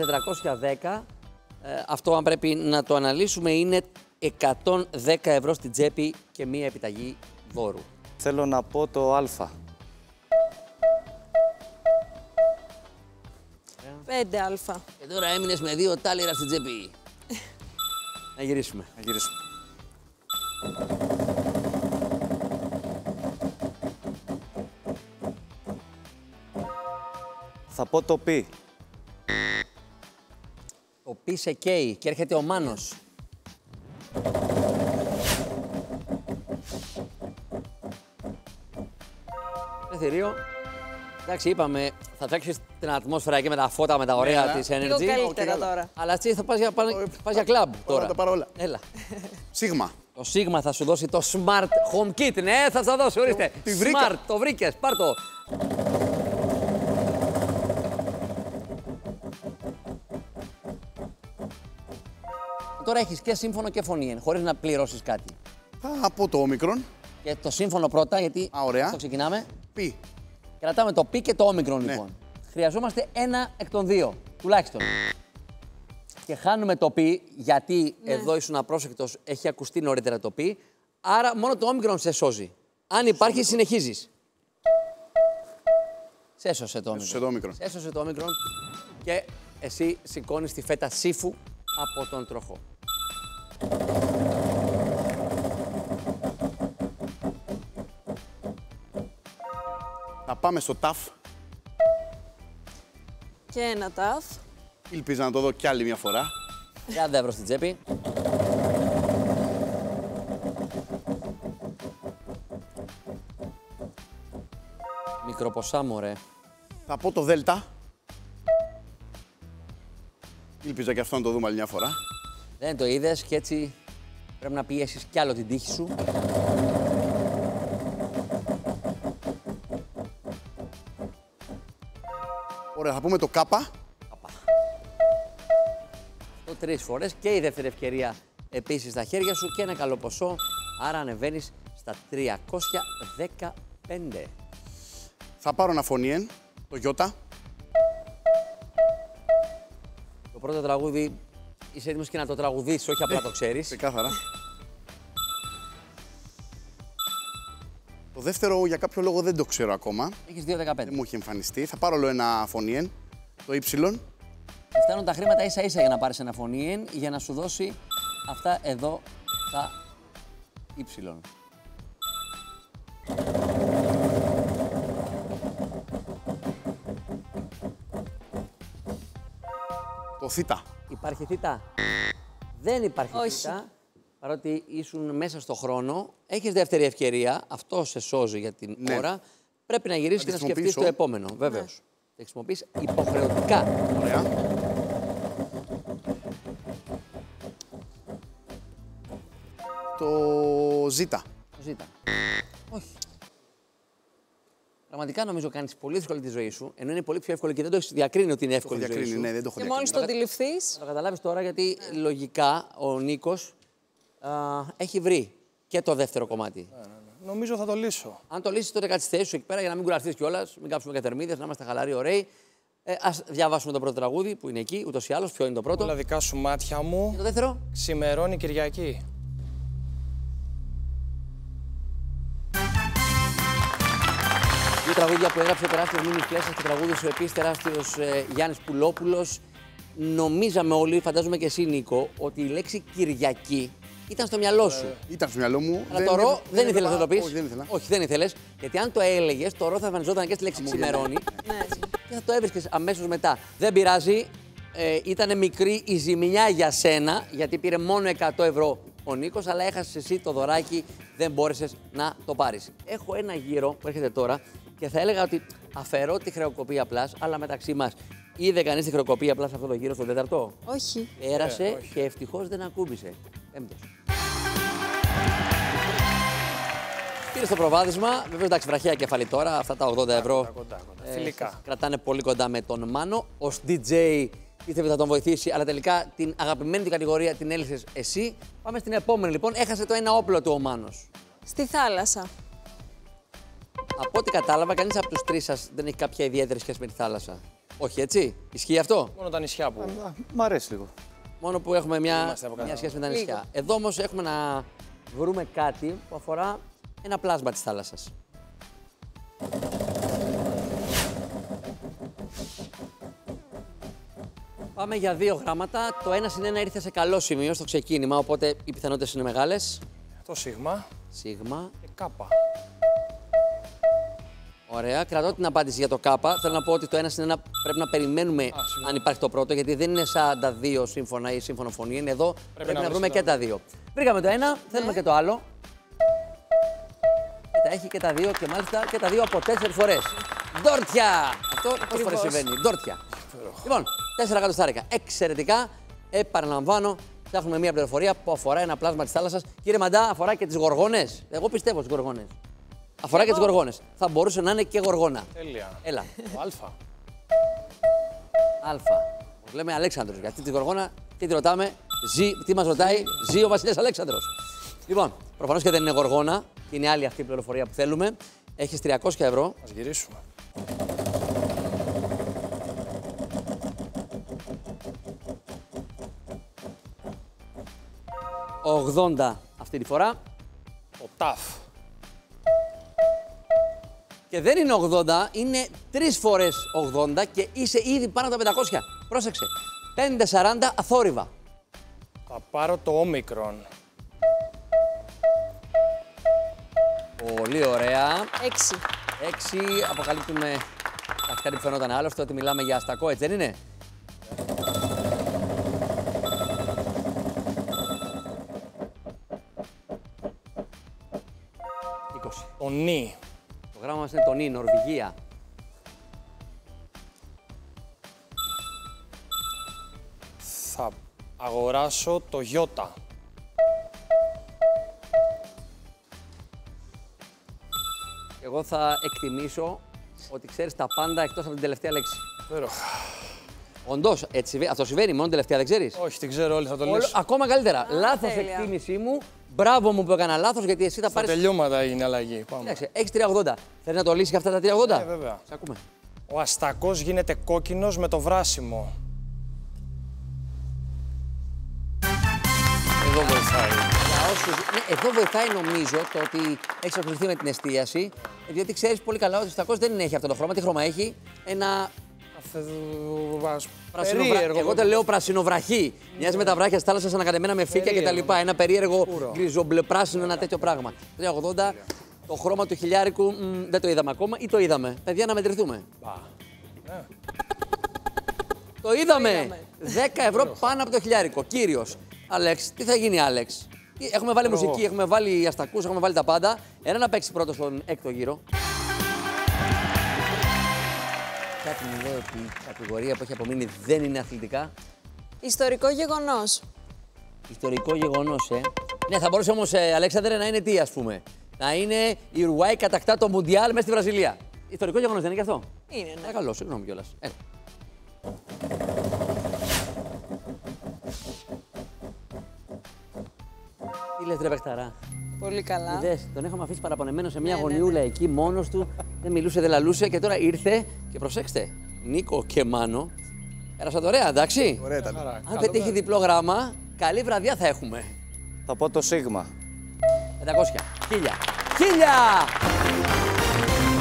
410. Ε, αυτό, αν πρέπει να το αναλύσουμε, είναι 110 ευρώ στην τσέπη και μία επιταγή δώρου. Θέλω να πω το α. Πέντε αλφα. Και τώρα έμεινες με δύο τάλιρα στην τσέπη. να γυρίσουμε. Να γυρίσουμε. Θα πω το πι. Ο πι σε καίει και έρχεται ο Μάνος. Ε, θηρίο. Εντάξει, είπαμε, θα φτιάξει την ατμόσφαιρα εκεί με τα φώτα, με τα ωραία ναι. της Λίγο Energy. καλύτερα καλά. τώρα. Αλλά έτσι θα πας για, πας, πας για κλαμπ τώρα. τα πάρω όλα. Έλα. Σίγμα. Το Sigma θα σου δώσει το Smart Home Kit. Ναι, θα σα δώσει, ορίστε. Τη βρήκα. Smart, το βρήκες. Πάρ το. Τώρα έχεις και σύμφωνο και φωνή, χωρίς να πληρώσεις κάτι. Θα πω το όμικρον. Και το σύμφωνο πρώτα, γιατί Α, ωραία. το ξεκινάμε. Πι. Κρατάμε το πι και το όμικρον Ναι. λοιπόν. Χρειαζόμαστε ένα εκ των δύο, τουλάχιστον. Και χάνουμε το πι, γιατί εδώ ήσουν απρόσεκτος, έχει ακουστεί νωρίτερα το πι. Άρα μόνο το όμικρον σε σώζει. Αν υπάρχει, συνεχίζεις. Σε έσωσε το όμικρον. Έσωσε το όμικρον. Σε έσωσε το όμικρον και εσύ σηκώνεις τη φέτα σύφου από τον τροχό. Θα πάμε στο ταφ. Και ένα ταφ. Ελπίζω να το δω κι άλλη μια φορά. 30 ευρώ στην τσέπη. Μικροποσά, μωρέ. Θα πω το Δέλτα. Ήλπιζα και αυτό να το δούμε άλλη μια φορά. Δεν το είδες και έτσι πρέπει να πιέσεις κι άλλο την τύχη σου. Ωραία, θα πούμε το Κάπα. Το τρεις φορές και η δεύτερη ευκαιρία επίσης στα χέρια σου και ένα καλό ποσό. Άρα ανεβαίνεις στα 315. Θα πάρω ένα φωνήεν. Το Γιώτα. Το πρώτο τραγούδι είσαι έτοιμος και να το τραγουδήσεις, όχι απλά το ξέρεις. Ξεκάθαρα. Το δεύτερο για κάποιο λόγο δεν το ξέρω ακόμα. Έχεις Δεν 2,15. μου έχει εμφανιστεί. Θα πάρω άλλο ένα φωνήεν. Το Y. Και φτάνουν τα χρήματα ίσα ίσα για να πάρεις ένα φωνήεν για να σου δώσει αυτά εδώ τα Y. Το Θ. Υπάρχει θήτα; Δεν υπάρχει Όχι. θήτα. Παρότι ήσουν μέσα στο χρόνο, έχεις δεύτερη ευκαιρία. Αυτό σε σώζει για την Ναι. ώρα. Πρέπει να γυρίσεις Θα και τη να σκεφτείς το χρησιμοποιήσω. επόμενο. Βεβαίως. Θα χρησιμοποιείς υποχρεωτικά. Ωραία. Το Ζ. Το ζήτα. Όχι. Πραγματικά νομίζω κάνεις πολύ δύσκολη τη ζωή σου, ενώ είναι πολύ πιο εύκολο και δεν το έχει διακρίνει ότι είναι Το έχω εύκολη η ζωή διακρίνει, σου. ναι, δεν το έχω Και μόλις διακρίνει. το αντιληφθεί. Θα το καταλάβεις τώρα γιατί λογικά ο Νίκος έχει βρει και το δεύτερο κομμάτι. Νομίζω θα το λύσω. Αν το λύσεις, τότε κάτσει στη θέση σου εκεί πέρα για να μην κουραστείς κιόλας, μην κάψουμε και θερμίδε, να είμαστε χαλαροί, ωραίοι. Ε, Α διαβάσουμε το πρώτο τραγούδι που είναι εκεί, ούτως ή άλλως. Ποιο είναι το πρώτο. Όλα δικά σου μάτια Και μου. το δεύτερο; Ξημερώνει Κυριακή. Τραγούδια που έγραψε ο τεράστιος Μίνι Κλέσσα και τραγούδισε ο επίσης τεράστιος ε, Γιάννης Πουλόπουλος. Νομίζαμε όλοι, φαντάζομαι και εσύ Νίκο, ότι η λέξη Κυριακή ήταν στο μυαλό σου. Ήταν στο μυαλό μου. Αλλά το ρο δεν ήθελες να το πεις. Όχι, δεν ήθελα. Όχι, δεν ήθελες. Γιατί αν το έλεγες, το ρο θα εμφανιζόταν και στη λέξη ξημερώνει. Ναι. και θα το έβρισκες αμέσως μετά. Δεν πειράζει. Ε, ήταν μικρή η ζημιά για σένα, γιατί πήρε μόνο 100 ευρώ ο Νίκος, αλλά έχασες εσύ το δωράκι, δεν μπόρεσες να το πάρεις. Έχω ένα γύρο που έρχεται τώρα και θα έλεγα ότι αφαιρώ τη χρεοκοπία απλά, αλλά μεταξύ μας. Είδε κανείς τη χρεοκοπία απλά σε αυτό το γύρο στο τέταρτο; Όχι. Πέρασε και ευτυχώς δεν ακούμπησε. Πέμπτος. Πήρε στο προβάδισμα. Βέβαια, εντάξει, βραχαία κεφαλή τώρα. Αυτά τα 80 ευρώ. κοντά, κοντά. ε, Φιλικά. σας κρατάνε πολύ κοντά με τον Μάνο. Ω DJ ήθελε ότι θα τον βοηθήσει, αλλά τελικά την αγαπημένη του κατηγορία την έλυσες εσύ. Πάμε στην επόμενη λοιπόν. Έχασε το ένα όπλο του ο Μάνος. Στη θάλασσα. Από ό,τι κατάλαβα, κανείς από τους τρεις σας δεν έχει κάποια ιδιαίτερη σχέση με τη θάλασσα. Όχι, έτσι; Ισχύει αυτό; Μόνο τα νησιά που. Α, Μ' αρέσει λίγο. Μόνο που έχουμε μια, Είμαστε από κάτω. μια σχέση με τα Λίγο. νησιά. Εδώ όμως έχουμε να βρούμε κάτι που αφορά ένα πλάσμα της θάλασσας. Πάμε για δύο γράμματα. Το ένα συν ένα ήρθε σε καλό σημείο στο ξεκίνημα, οπότε οι πιθανότητες είναι μεγάλες. Το σίγμα Σίγμα. και κάπα. Ωραία. Κρατώ την απάντηση για το ΚΑΠΑ. Θέλω να πω ότι το ένα συν ένα πρέπει να περιμένουμε αν υπάρχει το πρώτο, γιατί δεν είναι σαν τα δύο σύμφωνα ή σύμφωνο φωνή. Είναι εδώ. Πρέπει, να, να βρούμε βρεις και τα δύο. Βρήκαμε το ένα, θέλουμε και το άλλο. Και τα έχει και τα δύο και μάλιστα και τα δύο από τέσσερις φορές. Ντόρτια! Αυτό πόσε φορές Ακριβώς. συμβαίνει; Ντόρτια. Λοιπόν, τέσσερα εκατοστάρικα. Εξαιρετικά. Επαναλαμβάνω, ψάχνουμε μια πληροφορία που αφορά ένα πλάσμα της θάλασσας. Κύριε Μαντά, αφορά και τις γοργόνες. Εγώ πιστεύω στις γοργόνες. Αφορά και τις γοργόνες. Θα μπορούσε να είναι και γοργόνα. Τέλεια. Έλα. Το Α. Αλφα. Όπως λέμε Αλέξανδρος. Γιατί τη γοργόνα και τη ρωτάμε. Ζει, τι μας ρωτάει, ζει ο Βασιλιάς Αλέξανδρος. Λοιπόν, προφανώς και δεν είναι γοργόνα. Και είναι άλλη αυτή η πληροφορία που θέλουμε. Έχεις 300 ευρώ. Α γυρίσουμε. ...80 αυτή τη φορά. Το ταφ. Και δεν είναι 80, είναι τρεις φορές 80 και είσαι ήδη πάνω από τα 500. Πρόσεξε. 540 αθόρυβα. Θα πάρω το όμικρον. Πολύ ωραία. Έξι. 6 αποκαλύπτουμε Αχ, κάτι που φαινόταν άλλο, αυτό ότι μιλάμε για αστακό, έτσι δεν είναι; «20». Το νι. Θα αγοράσω το Ιώτα. Εγώ θα εκτιμήσω ότι ξέρεις τα πάντα εκτός από την τελευταία λέξη. Υπέροχα. Όντως, έτσι συμβαίνει. Αυτό συμβαίνει μόνο τελευταία, δεν ξέρεις. Όχι, την ξέρω όλοι, θα το λες. Ακόμα καλύτερα. Λάθος τέλεια. εκτίμησή μου. Μπράβο μου που έκανα λάθος γιατί εσύ θα Στα πάρει. τελειώματα είναι αλλαγή. Πάμε. Έχεις 380. Θέλει να το λύσεις και αυτά τα 380. Ε, βέβαια. Σε ακούμε. Ο αστακός γίνεται κόκκινος με το βράσιμο. Εδώ βοηθάει. Για όσους... ναι, εδώ βοηθάει νομίζω το ότι έχεις ασχοληθεί με την εστίαση. Διότι ξέρεις πολύ καλά ότι ο Στακός δεν έχει αυτό το χρώμα. Τι χρώμα έχει, ένα πρασινοβρα... Περίεργο. Εγώ το λέω πρασινοβραχή. Μοιάζει με τα βράχια τη θάλασσα ανακατεμένα με φύκια Περίεργο. κτλ. Ένα περίεργο Σκούρο. γκριζομπλε πράσινο, ένα τέτοιο πράγμα. 380. Το χρώμα του χιλιάρικου μ, δεν το είδαμε ακόμα ή το είδαμε; Παιδιά, να μετρηθούμε. Το είδαμε. είδαμε. 10 ευρώ πάνω από το χιλιάρικο. Κύριος. Αλέξ, τι θα γίνει, Άλεξ; Τι- Έχουμε βάλει μουσική, έχουμε βάλει αστακούς, έχουμε βάλει τα πάντα. Ένα να παίξει πρώτο στον έκτο γύρο. Κάτι μου λέει ότι η κατηγορία που έχει απομείνει δεν είναι αθλητικά. Ιστορικό γεγονός. Ιστορικό γεγονός, ε. Ναι, θα μπορούσε όμως, ε, Αλέξανδρε, να είναι τι, ας πούμε. Να είναι η Ουρουάη κατακτά το Μουντιάλ μέσα στη Βραζιλία. Ιστορικό γεγονός, δεν είναι και αυτό; Είναι, ναι. Παρακαλώ, συγγνώμη κιόλας. Ε. Τι λες ρε Πεχταρά. Πολύ καλά. Είδες, τον είχαμε αφήσει παραπονεμένο σε μια Ναι, ναι, γωνιούλα εκεί μόνος του. Δεν μιλούσε, δεν λαλούσε και τώρα ήρθε και προσέξτε. Νίκο και Μάνο. Πέρασαν ωραία, εντάξει. Ωραία ήταν. Χαρά. Αν δεν τύχει διπλό γράμμα, καλή βραδιά θα έχουμε. Θα πω το Σίγμα. 500. Χίλια. Χίλια!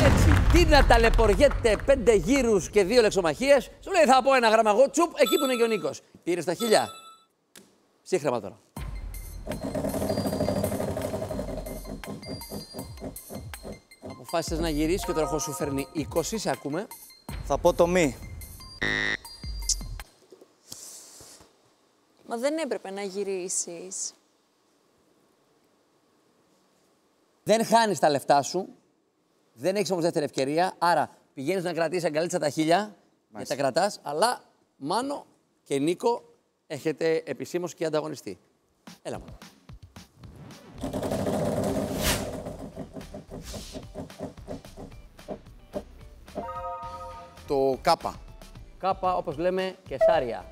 Έτσι, τι να ταλαιπωριέται πέντε γύρους και δύο λεξομαχίες. Σου λέει θα πω ένα γράμμα εγώ, τσουπ, εκεί που είναι και ο Νίκος. Πήρε τα χίλια. Σύγχρεμα τώρα. Αποφάσισες να γυρίσεις και τώρα έχω σου φέρνει 20, σε ακούμε. Θα πω το Μη. Μα δεν έπρεπε να γυρίσεις. Δεν χάνεις τα λεφτά σου. Δεν έχεις όμως δεύτερη ευκαιρία. Άρα πηγαίνεις να κρατήσεις αγκαλίτσα τα χίλια και τα κρατάς. Αλλά Μάνο και Νίκο έχετε επισήμως και ανταγωνιστή. Έλα μόνο. Το Κάπα. Κάπα, όπως λέμε, κεσάρια.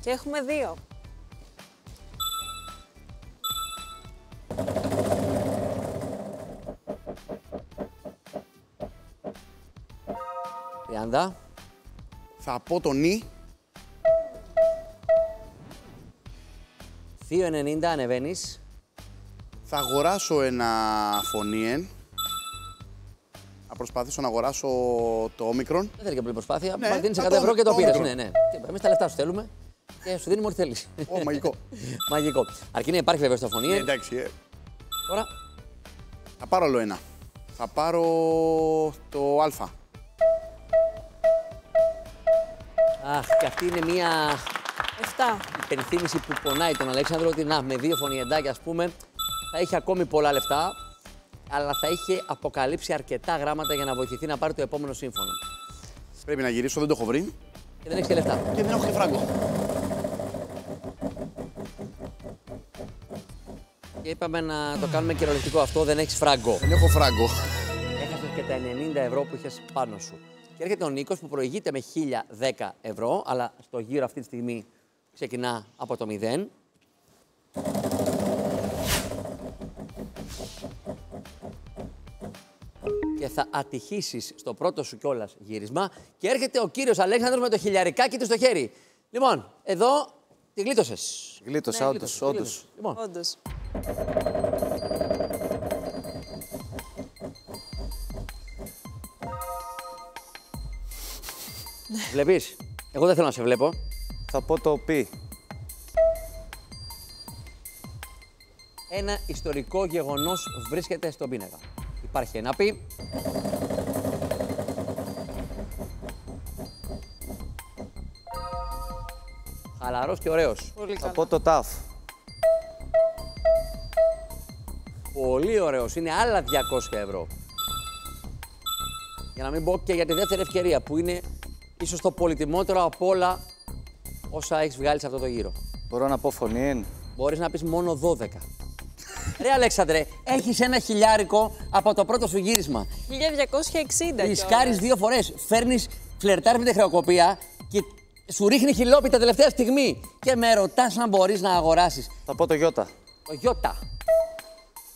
Και έχουμε δύο. Τριάντα. Θα πω το Νι. 2,90 ανεβαίνεις. Θα αγοράσω ένα φωνήεν. Θα προσπαθήσω να αγοράσω το όμικρον. Δεν θέλει και πολύ προσπάθεια. Ναι, Μας δίνεις θα 100 το- ευρώ και το το πήρες. όμικρο. Ναι, ναι. Και Εμείς τα λεφτά σου θέλουμε και σου δίνουμε ό,τι θέλεις. Ω, μαγικό. Μαγικό. Αρκεί να υπάρχει βέβαια στο φωνή. Ναι, εντάξει, ε. Τώρα, Θα πάρω άλλο ένα. Θα πάρω το Α. αχ, και αυτή είναι μια Εφτά. υπενθύμηση που πονάει τον Αλέξανδρο ότι να, με δύο φωνιεντάκια, ας πούμε, θα είχε ακόμη πολλά λεφτά, αλλά θα είχε αποκαλύψει αρκετά γράμματα για να βοηθηθεί να πάρει το επόμενο σύμφωνο. Πρέπει να γυρίσω, δεν το έχω βρει. Και δεν έχει και λεφτά. Και δεν έχω και φράγκο. Και είπαμε να το κάνουμε κυριολεκτικό αυτό, δεν έχεις φράγκο. Δεν έχω φράγκο. Έχασες και τα 90 ευρώ που είχες πάνω σου. Και έρχεται ο Νίκος που προηγείται με 1010 ευρώ, αλλά στο γύρο αυτή τη στιγμή ξεκινά από το 0. Και θα ατυχήσεις στο πρώτο σου κιόλας γύρισμα. Και έρχεται ο κύριος Αλέξανδρος με το χιλιαρικάκι του στο χέρι. Λοιπόν, εδώ τη γλίτωσες. Γλίτωσα, Ναι, όντως, γλίτωσες, όντως. γλίτωσες. Λοιπόν, Όντως. βλέπεις. Εγώ δεν θέλω να σε βλέπω. Θα πω το Π. Ένα ιστορικό γεγονός βρίσκεται στον πίνακα. Υπάρχει ένα πι. Χαλαρός και ωραίος. Πολύ Θα καλά. πω το ΤΑΦ. Πολύ ωραίος. Είναι άλλα 200 ευρώ. Για να μην πω και για τη δεύτερη ευκαιρία που είναι ίσως το πολυτιμότερο από όλα όσα έχεις βγάλει σε αυτό το γύρο. Μπορώ να πω φωνή. Μπορείς να πεις μόνο 12. Ρε Αλέξανδρε, έχεις ένα χιλιάρικο από το πρώτο σου γύρισμα. 1260 Ρισκάρεις κιόλας. δύο φορές. Φέρνεις φλερτάρι με τη χρεοκοπία και σου ρίχνει χιλόπιτα τελευταία στιγμή. Και με ρωτάς αν μπορείς να αγοράσεις Θα πω το Γιώτα. το Γιώτα.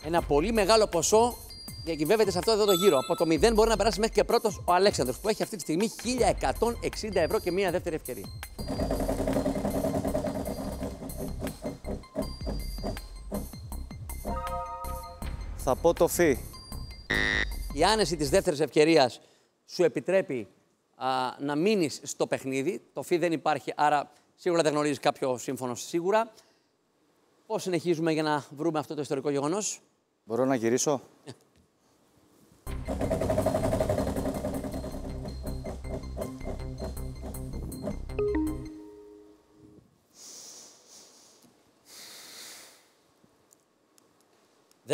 Ένα πολύ μεγάλο ποσό διακυβεύεται σε αυτό εδώ το γύρο. Από το 0 μπορεί να περάσει μέχρι και πρώτος ο Αλέξανδρος που έχει αυτή τη στιγμή 1160 ευρώ και μία δεύτερη ευκαιρία. Θα πω το Φι. Η άνεση της δεύτερης ευκαιρίας σου επιτρέπει α, να μείνεις στο παιχνίδι. Το φι δεν υπάρχει, άρα σίγουρα δεν γνωρίζεις κάποιο σύμφωνο σίγουρα. Πώς συνεχίζουμε για να βρούμε αυτό το ιστορικό γεγονός; Μπορώ να γυρίσω;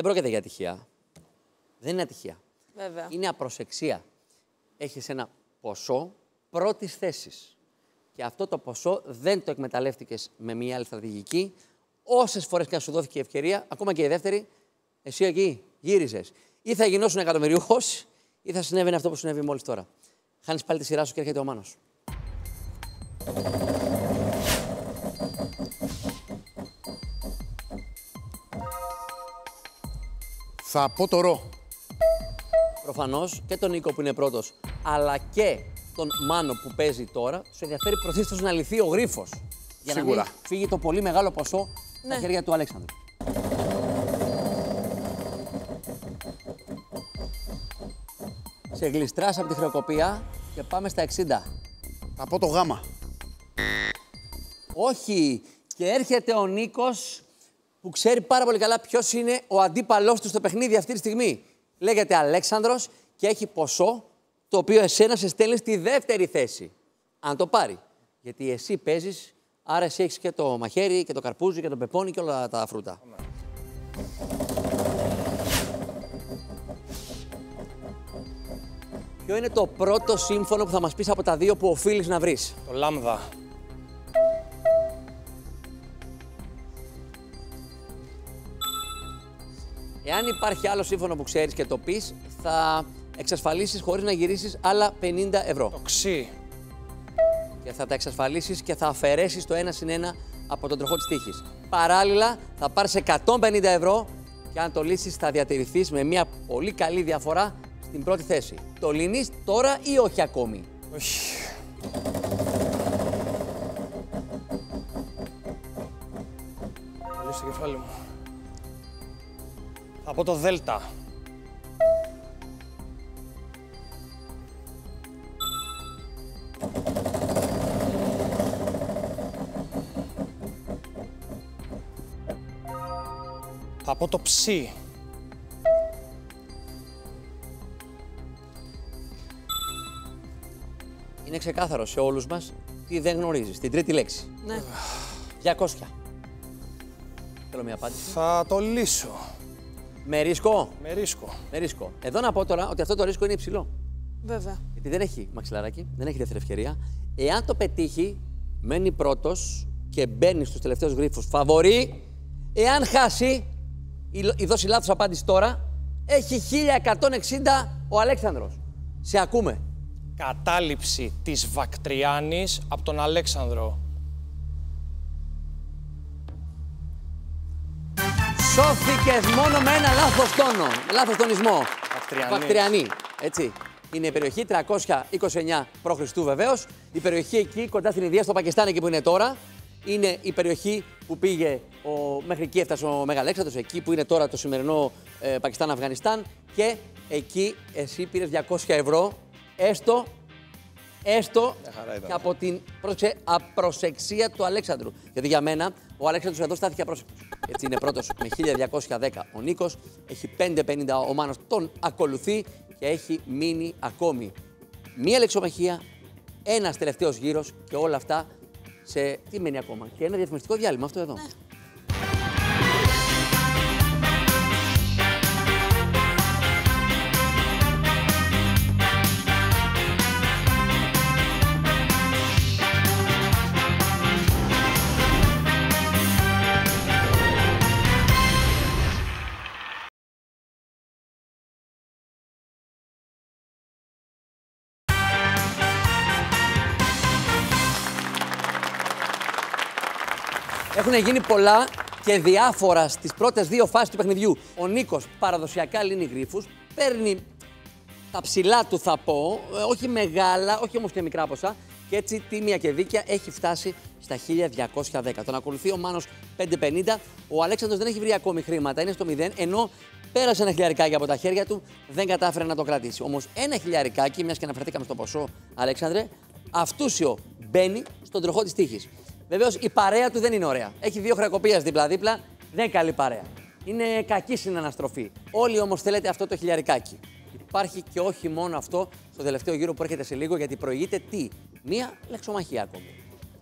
Δεν πρόκειται για ατυχία. Δεν είναι ατυχία. Βέβαια. Είναι απροσεξία. Έχεις ένα ποσό πρώτης θέσης. Και αυτό το ποσό δεν το εκμεταλλεύτηκες με μια άλλη στρατηγική. Όσες φορές και να σου δόθηκε η ευκαιρία, ακόμα και η δεύτερη, εσύ εκεί γύριζες. Ή θα γινώσουν εκατομμυριούχος, ή θα συνέβαινε αυτό που συνέβη μόλις τώρα. Χάνεις πάλι τη σειρά σου και έρχεται ο Μάνος. Θα πω το ρο. Προφανώς και τον Νίκο που είναι πρώτος, αλλά και τον Μάνο που παίζει τώρα, σου ενδιαφέρει πρωτίστω να λυθεί ο γρίφος. Για να Σίγουρα. μην φύγει το πολύ μεγάλο ποσό στα Ναι. χέρια του Αλέξανδρου. Σε γλιστράς από τη χρεοκοπία και πάμε στα 60. Θα πω το γάμα. Όχι. Και έρχεται ο Νίκος που ξέρει πάρα πολύ καλά ποιος είναι ο αντίπαλός του στο παιχνίδι αυτή τη στιγμή. Λέγεται Αλέξανδρος και έχει ποσό το οποίο εσένα σε στέλνει στη δεύτερη θέση. Αν το πάρει. Γιατί εσύ παίζεις, άρα εσύ έχεις και το μαχαίρι και το καρπούζι και το πεπόνι και όλα τα φρούτα. Ποιο είναι το πρώτο σύμφωνο που θα μας πεις από τα δύο που οφείλεις να βρεις; Το λάμδα. Εάν υπάρχει άλλο σύμφωνο που ξέρεις και το πεις, θα εξασφαλίσεις χωρίς να γυρίσεις άλλα 50 ευρώ. Το ξύ. Και θα τα εξασφαλίσεις και θα αφαιρέσεις το 1 συν 1 από τον τροχό της τύχης. Παράλληλα, θα πάρεις 150 ευρώ και αν το λύσεις, θα διατηρηθείς με μια πολύ καλή διαφορά στην πρώτη θέση. Το λύνεις τώρα ή όχι ακόμη; Όχι. Πολύ στο κεφάλι μου. Θα πω το δέλτα. Θα πω το ψι. Είναι ξεκάθαρος σε όλους μας τι δεν γνωρίζεις. Την τρίτη λέξη. Ναι. 200. Θέλω μια απάντηση. Θα το λύσω. Με ρίσκο; Με ρίσκο. Με ρίσκο. Εδώ να πω τώρα ότι αυτό το ρίσκο είναι υψηλό. Βέβαια. Γιατί δεν έχει μαξιλαράκι, δεν έχει δεύτερη ευκαιρία. Εάν το πετύχει, μένει πρώτος και μπαίνει στους τελευταίους γρήφου φαβορή. Εάν χάσει, ή, λο- ή δώσει λάθο απάντηση τώρα, έχει 1160 ο Αλέξανδρος. Σε ακούμε. Κατάληψη της Βακτριάνης από τον Αλέξανδρο. Σώθηκες μόνο με ένα λάθος τόνο. Λάθος τονισμό. Βακτριανής. Βακτριανή. Έτσι. Είναι η περιοχή 329 π.Χ. βεβαίως. Η περιοχή εκεί κοντά στην Ινδία, στο Πακιστάν, εκεί που είναι τώρα. Είναι η περιοχή που πήγε, ο, μέχρι εκεί έφτασε ο Μεγαλέξανδρος, εκεί που είναι τώρα το σημερινό ε, Πακιστάν-Αφγανιστάν. Και εκεί εσύ πήρες 200 ευρώ, έστω, έστω χαρά ήταν. και από την πρόσεξε, απροσεξία του Αλέξανδρου. Γιατί για μένα ο Αλέξανδρος εδώ στάθηκε απρόσεκτος. Έτσι είναι πρώτος με 1210 ο Νίκος, έχει 550 ο Μάνος, τον ακολουθεί και έχει μείνει ακόμη μία λεξομαχία, ένας τελευταίος γύρος και όλα αυτά σε τι μένει ακόμα. Και ένα διαφημιστικό διάλειμμα αυτό εδώ. Έχουν γίνει πολλά και διάφορα στις πρώτες δύο φάσεις του παιχνιδιού. Ο Νίκος παραδοσιακά λύνει γρήφου, παίρνει τα ψηλά του θα πω, ε, όχι μεγάλα, όχι όμως και μικρά ποσά. Και έτσι τίμια και δίκαια έχει φτάσει στα 1210. Τον ακολουθεί ο Μάνος 550. Ο Αλέξανδρος δεν έχει βρει ακόμη χρήματα, είναι στο 0, ενώ πέρασε ένα χιλιαρικάκι από τα χέρια του, δεν κατάφερε να το κρατήσει. Όμως ένα χιλιαρικάκι, μιας και αναφερθήκαμε στο ποσό, Αλέξανδρε, αυτούσιο μπαίνει στον τροχό της τύχης. Βεβαίως η παρέα του δεν είναι ωραία. Έχει δύο χρεοκοπίες δίπλα-δίπλα, δεν είναι καλή παρέα. Είναι κακή συναναστροφή. Όλοι όμως θέλετε αυτό το χιλιαρικάκι. Υπάρχει και όχι μόνο αυτό στο τελευταίο γύρο που έρχεται σε λίγο, γιατί προηγείται τι, μία λεξομαχία ακόμη.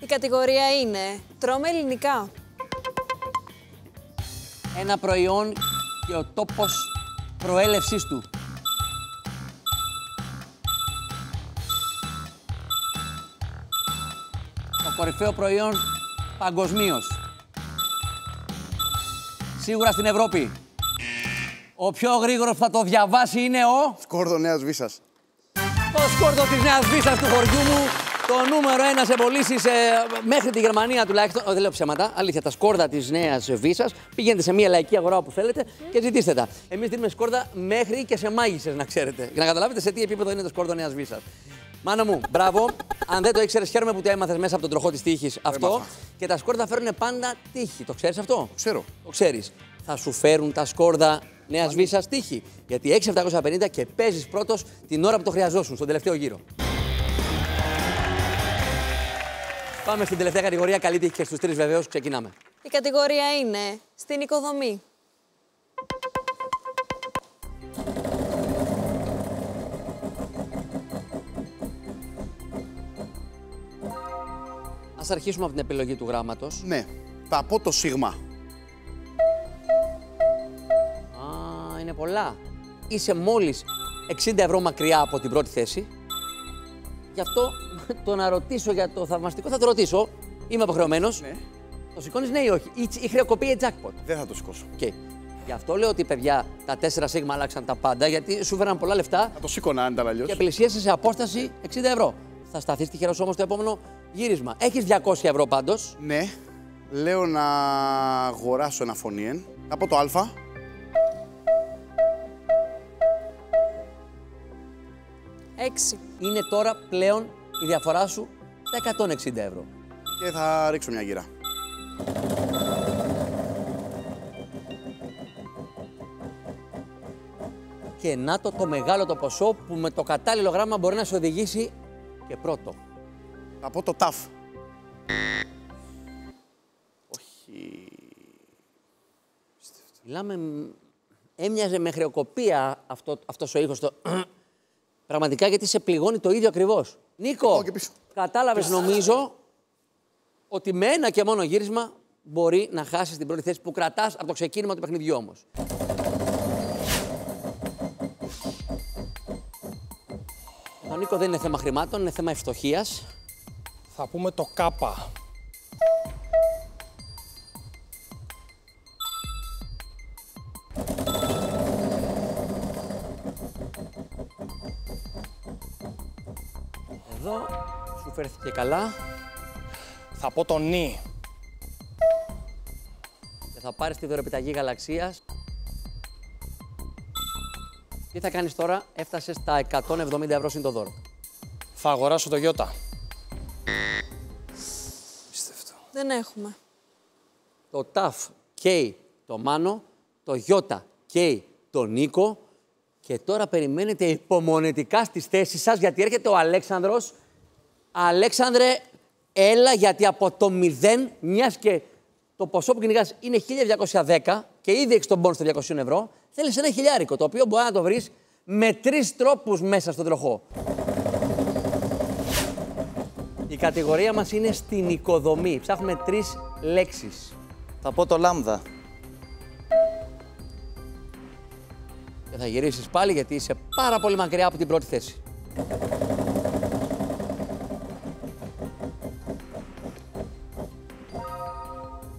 Η κατηγορία είναι τρώμε ελληνικά. Ένα προϊόν και ο τόπος προέλευσής του. Κορυφαίο προϊόν παγκοσμίως. Σίγουρα στην Ευρώπη. Ο πιο γρήγορος που θα το διαβάσει είναι ο. Σκόρδο Νέας Βίσα. Το σκόρδο της Νέας Βίσα του χωριού μου. Το νούμερο ένα σε πωλήσει ε, μέχρι τη Γερμανία τουλάχιστον. Ο, δεν λέω ψέματα. Αλήθεια, τα σκόρδα της Νέας Βίσα. Πηγαίνετε σε μια λαϊκή αγορά όπου θέλετε και ζητήστε τα. Εμείς δίνουμε σκόρδα μέχρι και σε μάγισσες, να ξέρετε. Για να καταλάβετε σε τι επίπεδο είναι το σκόρδο Νέας Βίσα. Μάνα μου, μπράβο. Αν δεν το ήξερες, χαίρομαι που το έμαθες μέσα από τον τροχό της τύχης αυτό. έμαθα. Και τα σκόρδα φέρουν πάντα τύχη. Το ξέρεις αυτό; Ξέρω. Το ξέρεις. Θα σου φέρουν τα σκόρδα Νέα Βίσα τύχη. Γιατί έχει 750 και παίζεις πρώτος την ώρα που το χρειαζόσουν, στον τελευταίο γύρο. Πάμε στην τελευταία κατηγορία. Καλή τύχη και στους τρεις βεβαίως. Ξεκινάμε. Η κατηγορία είναι στην οικοδομή. Α αρχίσουμε από την επιλογή του γράμματος. Ναι. Θα πω το σίγμα. Α, είναι πολλά. Είσαι μόλις 60 ευρώ μακριά από την πρώτη θέση. Γι' αυτό το να ρωτήσω για το θαυμαστικό θα το ρωτήσω. Είμαι αποχρεωμένο. Ναι. Το σηκώνεις ναι ή όχι; Η, η χρεοκοπία είναι jackpot; Δεν θα το σηκώσω. Okay. Γι' αυτό λέω ότι παιδιά τα 4 σίγμα άλλαξαν τα πάντα γιατί σου φέραν πολλά λεφτά Θα το σήκωνα αν ήταν αλλιώς. και πλησίασες σε απόσταση 60 ευρώ. Θα σταθείς τυχερός όμως το επόμενο γύρισμα. Έχεις 200 ευρώ πάντως. Ναι. Λέω να αγοράσω ένα φωνήεν. Θα πω το Α. Έξι. Είναι τώρα πλέον η διαφορά σου στα 160 ευρώ. Και θα ρίξω μια γύρα. Και να το το μεγάλο το ποσό που με το κατάλληλο γράμμα μπορεί να σε οδηγήσει και πρώτο. Θα πω το ταφ. Όχι. Μιλάμε, μ, έμοιαζε με χρεοκοπία αυτό, αυτός ο ήχος. Το... Πραγματικά γιατί σε πληγώνει το ίδιο ακριβώς. Νίκο, Πάω και πίσω. κατάλαβες νομίζω ότι με ένα και μόνο γύρισμα μπορεί να χάσεις την πρώτη θέση που κρατάς από το ξεκίνημα του παιχνιδιού όμως. Ο Νίκο δεν είναι θέμα χρημάτων, είναι θέμα ευστοχίας. Θα πούμε το κάπα. Εδώ σου φέρθηκε καλά Θα πω το νι. και θα πάρεις τη δωρεπιταγή γαλαξίας. Τι θα κάνεις τώρα, έφτασες στα 170 ευρώ συν το δώρο. Θα αγοράσω το γιώτα. Δεν έχουμε. Το ΤΑΦ καίει το Μάνο, το Γιώτα καίει το Νίκο και τώρα περιμένετε υπομονετικά στις θέσεις σας γιατί έρχεται ο Αλέξανδρος. Αλέξανδρε, έλα γιατί από το 0, μιας και το ποσό που κυνηγάς είναι 1210 και ήδη έχεις τον πόνο στο 200 ευρώ, θέλεις ένα χιλιάρικο, το οποίο μπορεί να το βρεις με τρεις τρόπους μέσα στον τροχό. Η κατηγορία μας είναι στην οικοδομή. Ψάχνουμε τρεις λέξεις. Θα πω το λάμδα. Και θα γυρίσεις πάλι γιατί είσαι πάρα πολύ μακριά από την πρώτη θέση.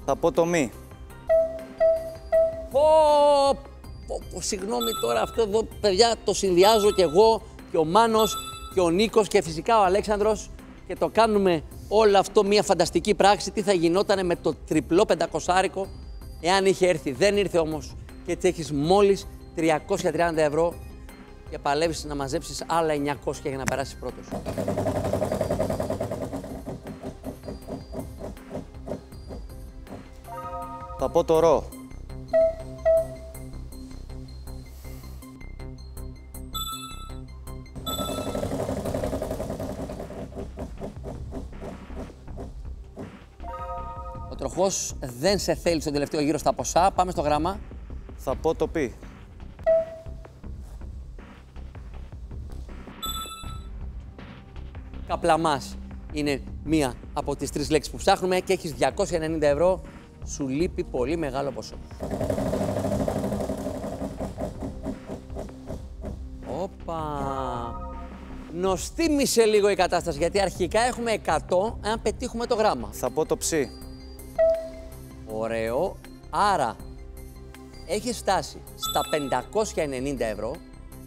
Θα πω το μη. Πω, πω, πω, συγγνώμη τώρα αυτό εδώ, παιδιά, το συνδυάζω κι εγώ και ο Μάνος και ο Νίκος και φυσικά ο Αλέξανδρος και το κάνουμε όλο αυτό μια φανταστική πράξη. Τι θα γινόταν με το τριπλό πεντακοσάρικο εάν είχε έρθει. Δεν ήρθε όμως και έτσι έχεις μόλις 330 ευρώ και παλεύεις να μαζέψεις άλλα 900 για να περάσεις πρώτος. Θα πω το ρο. Ο τροχός δεν σε θέλει στον τελευταίο γύρο στα ποσά. Πάμε στο γράμμα. Θα πω το πι. Καπλαμάς είναι μία από τις τρεις λέξεις που ψάχνουμε και έχεις 290 ευρώ. Σου λείπει πολύ μεγάλο ποσό. Όπα. Νοστίμησε λίγο η κατάσταση γιατί αρχικά έχουμε 100 αν πετύχουμε το γράμμα. Θα πω το ψι. Ωραίο. Άρα έχεις φτάσει στα 590 ευρώ.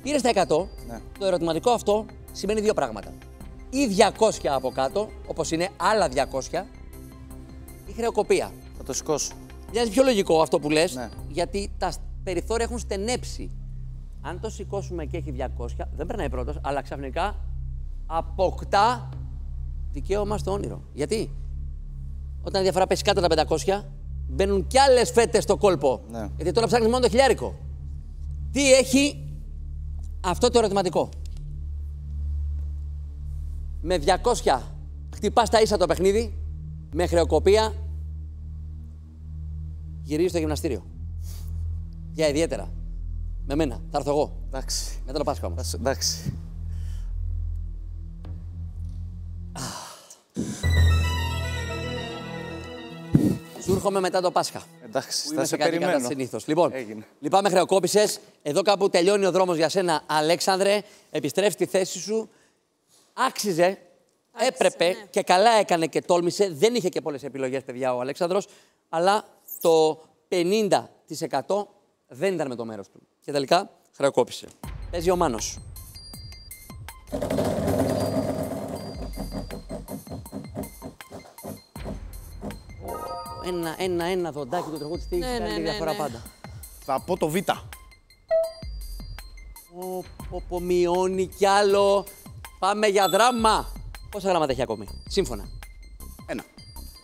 Πήρες στα 100. Ναι. Το ερωτηματικό αυτό σημαίνει δύο πράγματα. Ή 200 από κάτω, όπως είναι άλλα 200, ή χρεοκοπία. Θα το σηκώσω. Μοιάζει πιο λογικό αυτό που λες, Ναι. γιατί τα περιθώρια έχουν στενέψει. Αν το σηκώσουμε και έχει 200, δεν περνάει πρώτος, αλλά ξαφνικά αποκτά δικαίωμα στο όνειρο. Γιατί; Όταν η διαφορά πέσει κάτω από τα 500, μπαίνουν κι άλλες φέτες στο κόλπο. Ναι. Γιατί τώρα ψάχνεις μόνο το χιλιάρικο. Τι έχει αυτό το ερωτηματικό; Με 200 χτυπάς τα ίσα το παιχνίδι, με χρεοκοπία γυρίζεις στο γυμναστήριο. Για ιδιαίτερα. Με μένα. Θα έρθω εγώ. Εντάξει. Μετά το Πάσχα Θα όμως. σου- Εντάξει. Έρχομαι μετά το Πάσχα. Εντάξει. Που Θα είμαι σε σε κάτι περιμένω. κατά συνήθως. Λοιπόν, Έγινε. λυπάμαι χρεοκόπησες. Εδώ κάπου τελειώνει ο δρόμος για σένα, Αλέξανδρε. Επιστρέφεις στη θέση σου. Άξιζε. Έπρεπε ναι. και καλά έκανε και τόλμησε. Δεν είχε και πολλές επιλογές, παιδιά, ο Αλέξανδρος, Αλλά το 50% δεν ήταν με το μέρος του. Και τελικά χρεοκόπησε. Παίζει ο Μάνος. Ένα, ένα, ένα δοντάκι του τροχού τη τύχη Ναι, κάνει ναι, τη ναι, διαφορά ναι. πάντα. Θα πω το Β. Πω, πω, πω, μειώνει κι άλλο. Πάμε για δράμα. Πόσα γράμματα έχει ακόμη, σύμφωνα. Ένα.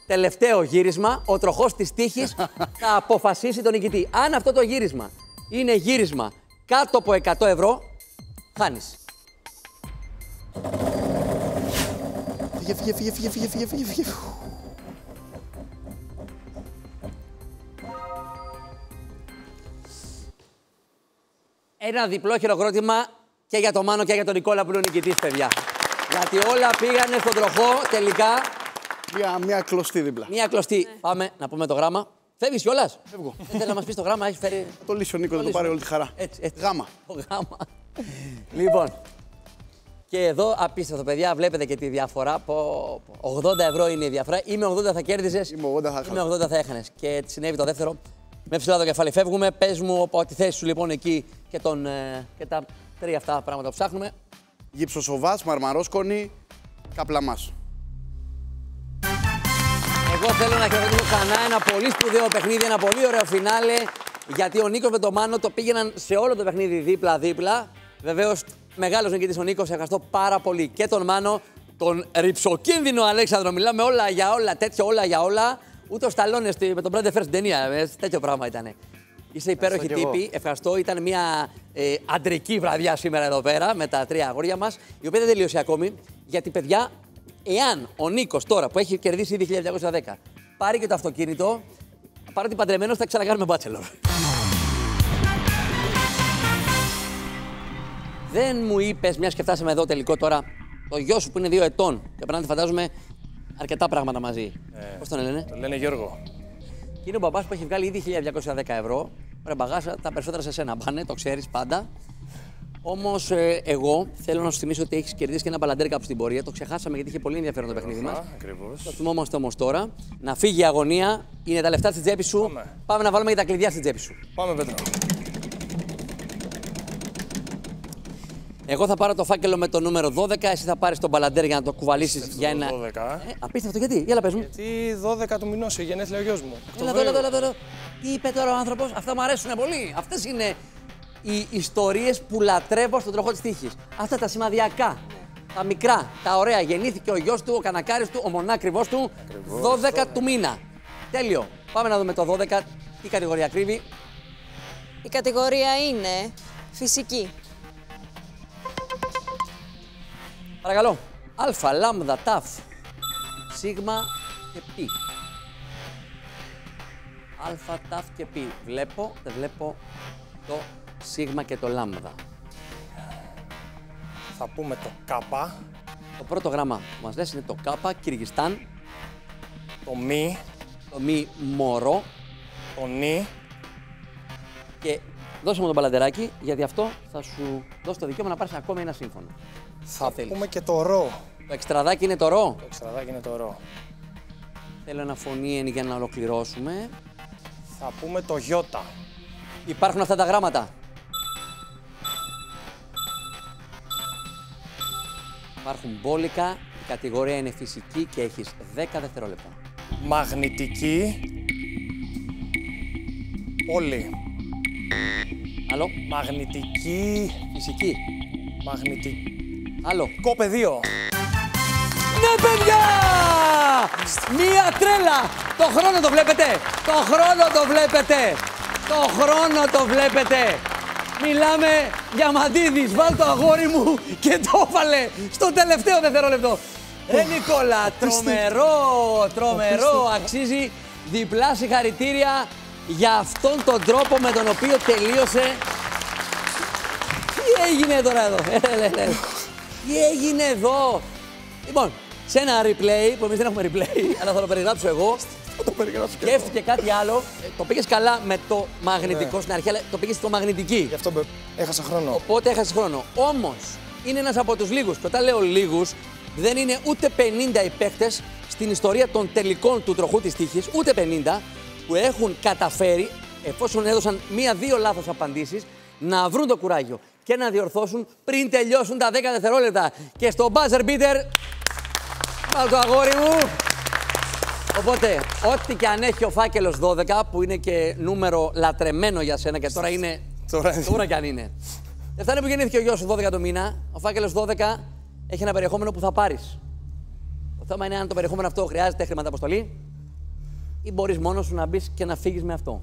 Τελευταίο γύρισμα, ο τροχός της τύχης θα αποφασίσει τον νικητή. Αν αυτό το γύρισμα είναι γύρισμα κάτω από 100 ευρώ, χάνεις. Φύγε, φύγε, φύγε, φύγε, φύγε, φύγε, Ένα διπλό χειροκρότημα και για τον Μάνο και για τον Νικόλα που είναι ο νικητής, παιδιά. Γιατί όλα πήγανε στον τροχό τελικά. Μια, μια κλωστή δίπλα. Μία κλωστή. Πάμε να πούμε το γράμμα. Φεύγεις κιόλας; Φεύγω. Δεν θέλεις να μας πεις το γράμμα, έχεις φέρει Το λύσει ο Νίκο, δεν το λύσω. πάρει όλη τη χαρά. Έτσι, έτσι. Γάμα. Το γάμα. λοιπόν. Και εδώ απίστευτο, παιδιά, βλέπετε και τη διαφορά. Πω, πω. 80 ευρώ είναι η διαφορά. Είμαι 80 θα κέρδιζες. Είμαι 80 θα Είμαι 80 θα έχανες. Και έτσι συνέβη το δεύτερο. Με ψηλά το κεφάλι φεύγουμε. Πες μου από τη θέση σου λοιπόν εκεί και, τον, ε, και τα τρία αυτά πράγματα που ψάχνουμε. Γύψος μαρμαρόσκονη, καπλαμάς. Εγώ θέλω να χαιρετήσω ξανά ένα πολύ σπουδαίο παιχνίδι, ένα πολύ ωραίο φινάλε. Γιατί ο Νίκος με τον Μάνο το πήγαιναν σε όλο το παιχνίδι δίπλα-δίπλα. Βεβαίως, μεγάλος νικητής ο Νίκος. Ευχαριστώ πάρα πολύ και τον Μάνο, τον ρηψοκίνδυνο Αλέξανδρο. Μιλάμε όλα για όλα, τέτοια όλα για όλα. Ούτε ο Σταλόνε με τον Brad First στην ταινία. ε, τέτοιο πράγμα ήταν. Είσαι υπέροχη κι εγώ. τύπη. Ευχαριστώ. Ήταν μια ε, αντρική βραδιά σήμερα εδώ πέρα με τα τρία αγόρια μας, η οποία δεν τελείωσε ακόμη. Γιατί, παιδιά, εάν ο Νίκος τώρα που έχει κερδίσει ήδη 1910 πάρει και το αυτοκίνητο, παρότι παντρεμένος θα ξανακάνουμε μπάτσελορ. Δεν μου είπες, μιας και φτάσαμε εδώ τελικό τώρα, το γιο σου που είναι δύο ετών και πρέπει να φαντάζομαι αρκετά πράγματα μαζί. Ε, Πώς τον λένε, Το λένε Γιώργο. και είναι ο μπαμπάς που έχει βγάλει ήδη 1210 ευρώ. Ωραία, μπαγάσα, τα περισσότερα σε σένα πάνε, το ξέρεις πάντα. Όμως, εγώ θέλω να σου θυμίσω ότι έχεις κερδίσει και ένα μπαλαντέρ κάπου στην πορεία. Το ξεχάσαμε γιατί είχε πολύ ενδιαφέρον το παιχνίδι μας. Ακριβώς. Το θυμόμαστε όμως τώρα. Να φύγει η αγωνία. Είναι τα λεφτά στην τσέπη σου. Πάμε. Πάμε να βάλουμε και τα κλειδιά στην τσέπη σου. Πάμε, Πέτρο. Εγώ θα πάρω το φάκελο με το νούμερο 12, εσύ θα πάρεις τον μπαλαντέρ για να το κουβαλήσεις για ένα. 12, ε. Ε, απίστευτο, γιατί, για πες μου. Τι 12 του μηνός, η γενέθλια ο γιος μου. Έλα εδώ, έλα εδώ, έλα εδώ. Τι είπε τώρα ο άνθρωπος, αυτά μου αρέσουν πολύ. Αυτές είναι οι ιστορίες που λατρεύω στον τροχό της τύχης. Αυτά τα σημαδιακά. Τα μικρά, τα ωραία. Γεννήθηκε ο γιος του, ο κανακάρι του, ο μονάκριβό του, 12 του μήνα. Τέλειο. Πάμε να δούμε το 12, τι κατηγορία κρύβει. Η κατηγορία είναι φυσική. Παρακαλώ. Α, λάμδα, ταφ, σίγμα και πι. Α, ταφ και πι. Βλέπω, δεν βλέπω το σίγμα και το λάμδα. Θα πούμε το κάπα, Το πρώτο γράμμα που μας λες είναι το κάπα, Κυργιστάν, το μη, το μη μωρό το νι, και δώσε μου τον παλαντεράκι γιατί αυτό θα σου δώσει το δικαίωμα να πάρεις ακόμη ένα σύμφωνο. Θα θέλεις; πούμε και το ρο. Το εξτραδάκι είναι το ρο. Το εξτραδάκι είναι το ρο. Θέλω ένα φωνή για να ολοκληρώσουμε. Θα πούμε το γιώτα. Υπάρχουν αυτά τα γράμματα. Υπάρχουν μπόλικα, η κατηγορία είναι φυσική και έχεις 10 δευτερόλεπτα. Μαγνητική. Πόλη. Άλλο, Μαγνητική. φυσική. Μαγνητικό Άλλο. πεδίο. Ναι, παιδιά! Μία τρέλα! Το χρόνο το βλέπετε! Το χρόνο το βλέπετε! Το χρόνο το βλέπετε! Μιλάμε για Μαντίδης, βάλ το αγόρι μου και το έβαλε στο τελευταίο δευτερόλεπτο. Ε, Νικόλα, τρομερό, τρομερό, αξίζει διπλά συγχαρητήρια για αυτόν τον τρόπο με τον οποίο τελείωσε. Τι έγινε τώρα εδώ, έλα, έλα, έλα. Τι έγινε εδώ; Λοιπόν, σε ένα replay, που εμείς δεν έχουμε replay, αλλά θα το περιγράψω εγώ. Θα το περιγράψω και Σκέφτηκε κάτι άλλο. Ε, Το πήγες καλά με το μαγνητικό στην αρχή, αλλά το πήγες στο μαγνητική. Γι' αυτό μπε- έχασα χρόνο. Οπότε έχασες χρόνο. Όμως είναι ένας από τους λίγους. Και όταν λέω λίγους, δεν είναι ούτε 50 οι παίχτε στην ιστορία των τελικών του τροχού της τύχης, ούτε 50 που έχουν καταφέρει, εφόσον έδωσαν μία-δύο λάθος απαντήσεις, να βρουν το κουράγιο και να διορθώσουν πριν τελειώσουν τα 10 δευτερόλεπτα. Και στο buzzer beater. Βάλ το αγόρι μου. Οπότε, ό,τι και αν έχει ο φάκελος 12, που είναι και νούμερο λατρεμένο για σένα και τώρα είναι. Τώρα- Τώρα κι αν είναι. Δεν φτάνει που γεννήθηκε ο γιος σου 12 το μήνα. Ο φάκελος 12 έχει ένα περιεχόμενο που θα πάρεις. Το θέμα είναι αν το περιεχόμενο αυτό χρειάζεται χρηματαποστολή ή μπορείς μόνος σου να μπεις και να φύγεις με αυτό.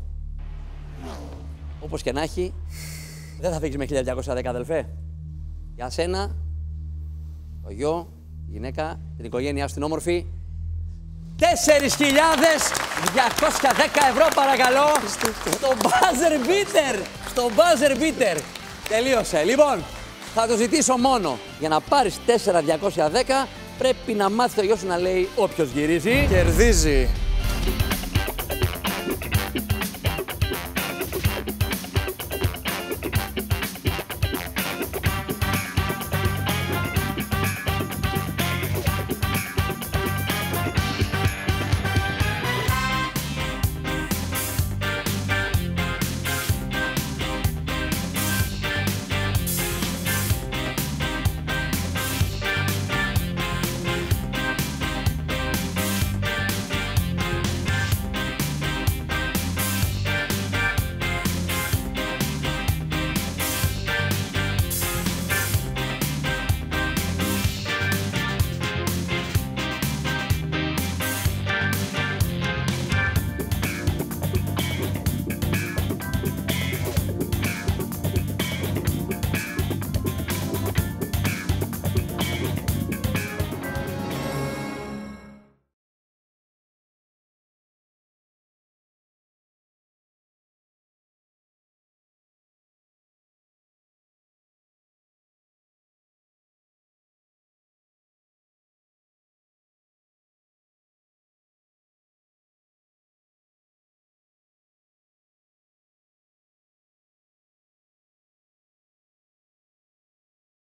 Όπως και να έχει, δεν θα φύγεις με 1210 αδελφέ. Για σένα, το γιο, τη γυναίκα, την οικογένειά σου την όμορφη. 4.210 ευρώ παρακαλώ στο buzzer beater. Στο buzzer beater. Τελείωσε. Λοιπόν, θα το ζητήσω μόνο. Για να πάρεις 4.210 πρέπει να μάθει το γιος σου να λέει όποιος γυρίζει. Κερδίζει.